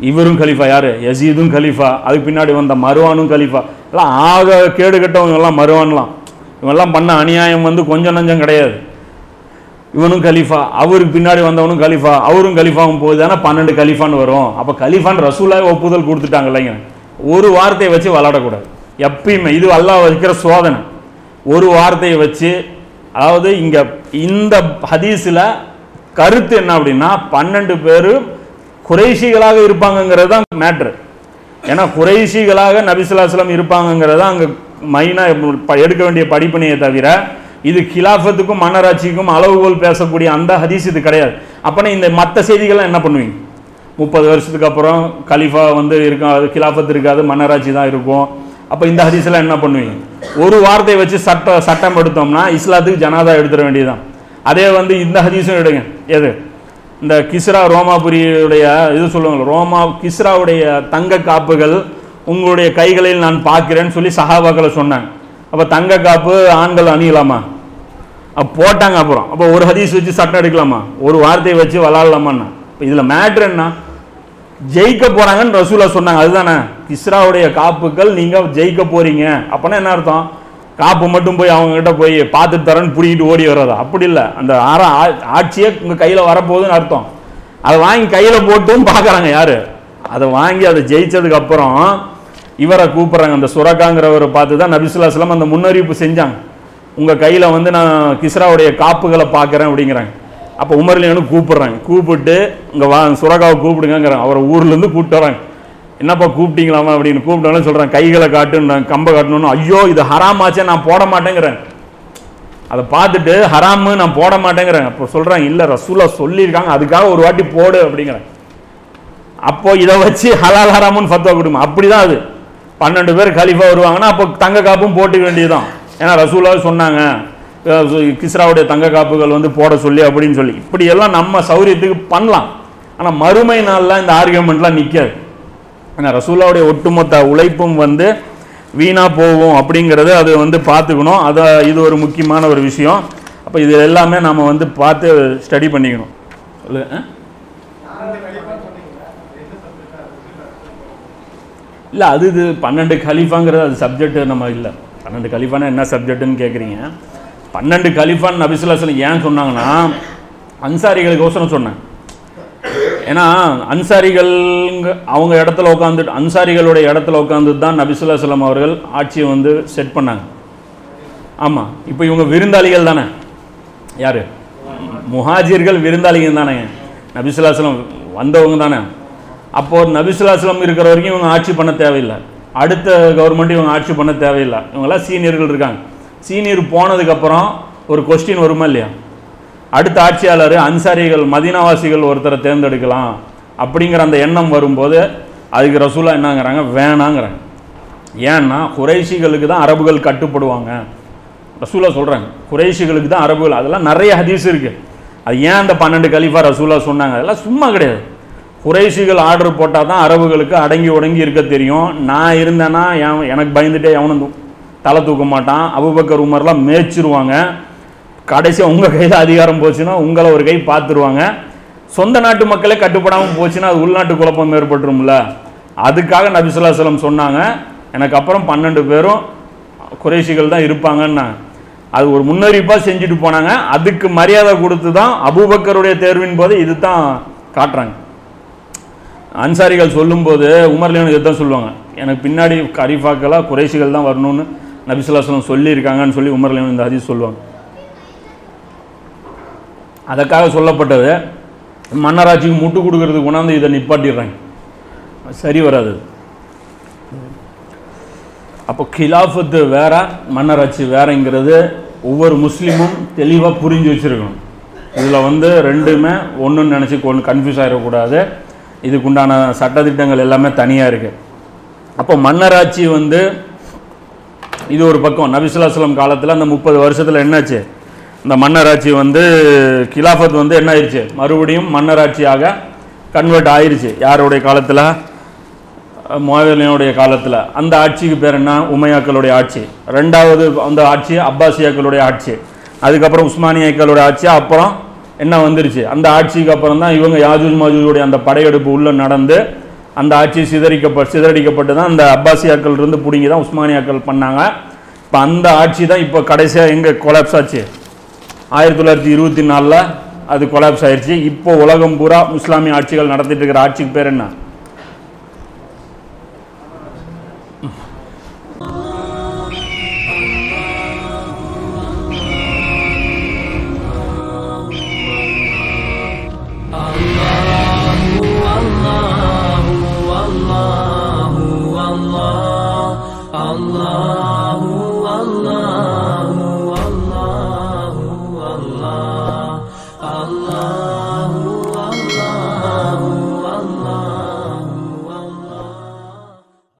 இவரும் கலிஃபா யார்? யசீதும் கலிஃபா. அதுக்கு பின்னாடி வந்த மருவானும் கலிஃபா. எல்லாம் ஆக கேடு கெட்டவங்க எல்லாம் மருவான்லாம். இவங்கெல்லாம் பண்ண அநியாயம் வந்து கொஞ்சம் நஞ்சம் கிடையாது. இவனும் கலீஃபா அவருக்கு பின்னாடி வந்தவனும் கலீஃபா அவரும் கலீஃபாவும் போகுது. ஆனால் பன்னெண்டு கலீஃபான்னு வரும். அப்போ கலீஃபான் ரசூலாக ஒப்புதல் கொடுத்துட்டாங்க இல்லைங்க. ஒரு வார்த்தையை வச்சு விளாடக்கூடாது எப்பயுமே இது அல்லாஹ் வைக்கிற சோதனை. ஒரு வார்த்தையை வச்சு அதாவது இங்கே இந்த ஹதீஸில் கருத்து என்ன அப்படின்னா பன்னெண்டு பேரும் குறைஷிகளாக இருப்பாங்கங்கிறது தான் மேட்ரு ஏன்னா குறைஷிகளாக நபிசுல்லாஸ்லாம் இருப்பாங்கங்கிறது தான் அங்கே மெயினாக எடுக்க வேண்டிய படிப்பினையை தவிர இது கிலாஃபத்துக்கும் மன்னராட்சிக்கும் அளவுகோல் பேசக்கூடிய அந்த ஹதீஸ் இது கிடையாது. அப்போனா இந்த மற்ற செய்திகள்லாம் என்ன பண்ணுவீங்க? முப்பது வருஷத்துக்கு அப்புறம் கலிஃபா வந்து இருக்கும் அது கிலாஃபத் இருக்காது மன்னராட்சி தான் இருக்கும். அப்போ இந்த ஹதீஸ்லாம் என்ன பண்ணுவீங்க? ஒரு வார்த்தையை வச்சு சட்ட சட்டம் எடுத்தோம்னா இஸ்லாத்துக்கு ஜனாதா எடுத்துட வேண்டியதுதான். அதே வந்து இந்த ஹதீஸும் எடுங்க. எது? இந்த கிஸ்ரா ரோமாபுரியுடைய இது சொல்லுவாங்க ரோமா கிஸ்ராவுடைய தங்க காப்புகள் உங்களுடைய கைகளில் நான் பார்க்கிறேன்னு சொல்லி சஹாபாக்களை சொன்னாங்க அப்போ தங்க காப்பு ஆண்கள் அணியலாமா? அப்போ போட்டாங்க அப்புறம். அப்போ ஒரு ஹதீஸ் வச்சு சட்டம் எடுக்கலாமா? ஒரு வார்த்தையை வச்சு விளாடலாமான்னா? இப்போ இதில் மேட்ரு என்ன? ஜெயிக்க போகிறாங்கன்னு ரசூலா சொன்னாங்க. அதுதானே? கிஸ்ராவுடைய காப்புகள் நீங்கள் ஜெயிக்க போகிறீங்க அப்போனா என்ன அர்த்தம்? காப்பு மட்டும் போய் அவங்ககிட்ட போய் பார்த்துட்டு தரேன்னு பிடிக்கிட்டு ஓடி வர்றது? அப்படி இல்லை. அந்த ஆற ஆட்சியே உங்கள் கையில் வரப்போகுதுன்னு அர்த்தம். அதை வாங்கி கையில் போட்டும் பார்க்குறாங்க யார்? அதை வாங்கி அதை ஜெயித்ததுக்கப்புறம் இவரை கூப்பிட்றாங்க. அந்த சுரகாங்கிறவரை பார்த்து தான் நபிசுல்லாஸ்லாம் அந்த முன்னறிவிப்பு செஞ்சாங்க. உங்கள் கையில் வந்து நான் கிஸ்ராவுடைய காப்புகளை பார்க்குறேன் அப்படிங்கிறாங்க. அப்போ உமர்லியானு கூப்பிட்றாங்க. கூப்பிட்டு இங்கே வா சுரகாவை கூப்பிடுங்கிறாங்க அவரை ஊர்லேருந்து கூப்பிட்டு வராங்க. என்னப்பா கூப்பிட்டீங்களாமா அப்படின்னு கூப்பிட்டாலும் சொல்கிறேன் கைகளை காட்டுன்னு கம்பை காட்டணும்னு. ஐயோ இது ஹராமாச்சே நான் போட மாட்டேங்கிறேன். அதை பார்த்துட்டு ஹராமு நான் போட மாட்டேங்கிறேன். அப்போ சொல்கிறேன் இல்லை ரசூலா சொல்லியிருக்காங்க. அதுக்காக ஒரு வாட்டி போடு அப்படிங்கிறேன் அப்போ இதை வச்சு ஹலால் ஹராமுன்னு ஃபத்வா கொடுமா? அப்படிதான் அது. பன்னெண்டு பேர் கலிஃபா வருவாங்கன்னா அப்போ தங்க காப்பும் போட்டுக்க வேண்டியதுதான். ஏன்னா ரசூலாவே சொன்னாங்க கிஸ்ராவுடைய தங்க காப்புகள் வந்து போட சொல்லி அப்படின்னு சொல்லி. இப்படி எல்லாம் நம்ம சௌரியத்துக்கு பண்ணலாம். ஆனால் மறுமை நாளில் இந்த ஆர்கியூமெண்ட்லாம் நிற்காது ஏன்னா ரசூலாவுடைய ஒட்டுமொத்த உழைப்பும் வந்து வீணாக போகும் அப்படிங்கிறத அது வந்து பார்த்துக்கணும். அதை இது ஒரு முக்கியமான ஒரு விஷயம். அப்போ இது எல்லாமே நாம் வந்து பார்த்து ஸ்டடி பண்ணிக்கணும். சொல்லு இல்லை அது இது பன்னெண்டு கலிஃபாங்கிறது அது சப்ஜெக்ட் நம்ம இல்லை. பன்னெண்டு கலிஃபானா என்ன சப்ஜெக்ட்னு கேட்குறீங்க பன்னெண்டு கலிஃபான் நபிசுல்லாசலம் ஏன் சொன்னாங்கன்னா அன்சாரிகளுக்கோசரம் சொன்னேன். ஏன்னா அன்சாரிகள் அவங்க இடத்துல உட்காந்து அன்சாரிகளுடைய இடத்துல உட்காந்து தான் நபிசுல்லாசலம் அவர்கள் ஆட்சியை வந்து செட் பண்ணாங்க. ஆமாம் இப்போ இவங்க விருந்தாளிகள் தானே? யார்? முஹாஜிர்கள் விருந்தாளிகள் தானே? நபிசுல்லாசலம் வந்தவங்க தானே? அப்போது நபிசுல்லாசலம் இருக்கிற வரைக்கும் இவங்க ஆட்சி பண்ண தேவையில்லை. அடுத்த கவர்மெண்ட் இவங்க ஆட்சி பண்ண தேவையில்லை. இவங்கெல்லாம் சீனியர்கள் இருக்காங்க. சீனியர் போனதுக்கப்புறம் ஒரு கொஸ்டின் வருமா இல்லையா? அடுத்த ஆட்சியாளர் அன்சாரிகள் மதீனாவாசிகள் ஒருத்தரை தேர்ந்தெடுக்கலாம் அப்படிங்கிற அந்த எண்ணம் வரும்போது அதுக்கு ரசூலா என்னங்கிறாங்க? வேணாங்கிறாங்க. ஏன்னா குறைஷிகளுக்கு தான் அரபுகள் கட்டுப்படுவாங்க. ரசூலா சொல்கிறாங்க குறைஷிகளுக்கு தான் அரபுகள். அதெல்லாம் நிறைய ஹதீஸ் இருக்குது அது ஏன் அந்த பன்னெண்டு கலிஃபா ரசூலா சொன்னாங்க? அதெல்லாம் சும்மா கிடையாது. குறைஷிகள் ஆர்டர் போட்டால் தான் அரபுகளுக்கு அடங்கி உடங்கி இருக்க தெரியும். நான் இருந்தேன்னா என் எனக்கு பயந்துட்டே எவனும் தூ- தலை தூக்க மாட்டான். அபுபக்கர் உமர்லாம் மேய்ச்சிருவாங்க. கடைசியாக உங்கள் கையில் அதிகாரம் போச்சுன்னா உங்களை ஒரு கை பார்த்துருவாங்க. சொந்த நாட்டு மக்களே கட்டுப்படாமல் போச்சுன்னா அது உள்நாட்டு குழப்பம் ஏற்பட்டுரும்ல. அதுக்காக நபிசுல்லாசலம் சொன்னாங்க. எனக்கு அப்புறம் பன்னெண்டு பேரும் குறைஷிகள் தான் இருப்பாங்கன்னாங்க அது ஒரு முன்னறிப்பாக செஞ்சுட்டு போனாங்க. அதுக்கு மரியாதை கொடுத்து தான் அபூபக்கருடைய தேர்வின் போது இது தான் காட்டுறாங்க. அன்சாரிகள் சொல்லும்போது உமர்லியன் இதுதான் சொல்லுவாங்க. எனக்கு பின்னாடி கரிஃபாக்கெல்லாம் குறைசிகள் தான் வரணும்னு நபிசுல்லாஸ்லம் சொல்லியிருக்காங்கன்னு சொல்லி உமர்லியன் இந்த ஹதீஸ் சொல்லுவாங்க. அதற்காக சொல்லப்பட்டது மன்னராட்சிக்கு முட்டு கொடுக்கறதுக்கு கொண்டாந்து இதை நிப்பாட்டிடுறாங்க. சரி வராது. அப்போ கிலாஃபத்து வேற மன்னராட்சி வேறங்கிறது ஒவ்வொரு முஸ்லீமும் தெளிவாக புரிஞ்சு வச்சுருக்கணும். இதில் வந்து ரெண்டுமே ஒன்றுன்னு நினச்சி கொண்டு கன்ஃபியூஸ் ஆகிடக்கூடாது இதுக்குண்டான சட்டத்திட்டங்கள் எல்லாமே தனியாக இருக்குது அப்போ மன்னராட்சி வந்து இது ஒரு பக்கம். நபிசுல்லாஸ்லம் காலத்தில் அந்த முப்பது வருஷத்தில் என்னாச்சு? இந்த மன்னராட்சி வந்து கிலாஃபத் வந்து என்ன ஆயிடுச்சு மறுபடியும் மன்னராட்சியாக கன்வெர்ட் ஆயிடுச்சு யாருடைய காலத்தில்? முவாவியனுடைய காலத்தில். அந்த ஆட்சிக்கு பேர் என்ன? உமையாக்களுடைய ஆட்சி. ரெண்டாவது அந்த ஆட்சி அப்பாசியாக்களுடைய ஆட்சி. அதுக்கப்புறம் உஸ்மானியாக்களுடைய ஆட்சி. அப்புறம் என்ன வந்துருச்சு? அந்த ஆட்சிக்கு அப்புறம் தான் இவங்க யாஜூஜ் மாஜூஜுடைய அந்த படையெடுப்பு உள்ள நடந்து அந்த ஆட்சி சிதறிக்கப்பட்டு சிதறடிக்கப்பட்டு தான் அந்த அப்பாசியாக்கள் இருந்து பிடுங்கி தான் உஸ்மானியாக்கள் பண்ணாங்க. இப்போ அந்த ஆட்சி தான் இப்போ கடைசியாக எங்கே கொலாப்ஸ் ஆச்சு? ஆயிரத்தி தொள்ளாயிரத்தி இருபத்தி நாலில் அது கொலாப்ஸ் ஆயிடுச்சு இப்போ உலகம் பூரா முஸ்லாமிய ஆட்சிகள் நடத்திட்டு இருக்கிற ஆட்சிக்கு பேர் என்ன?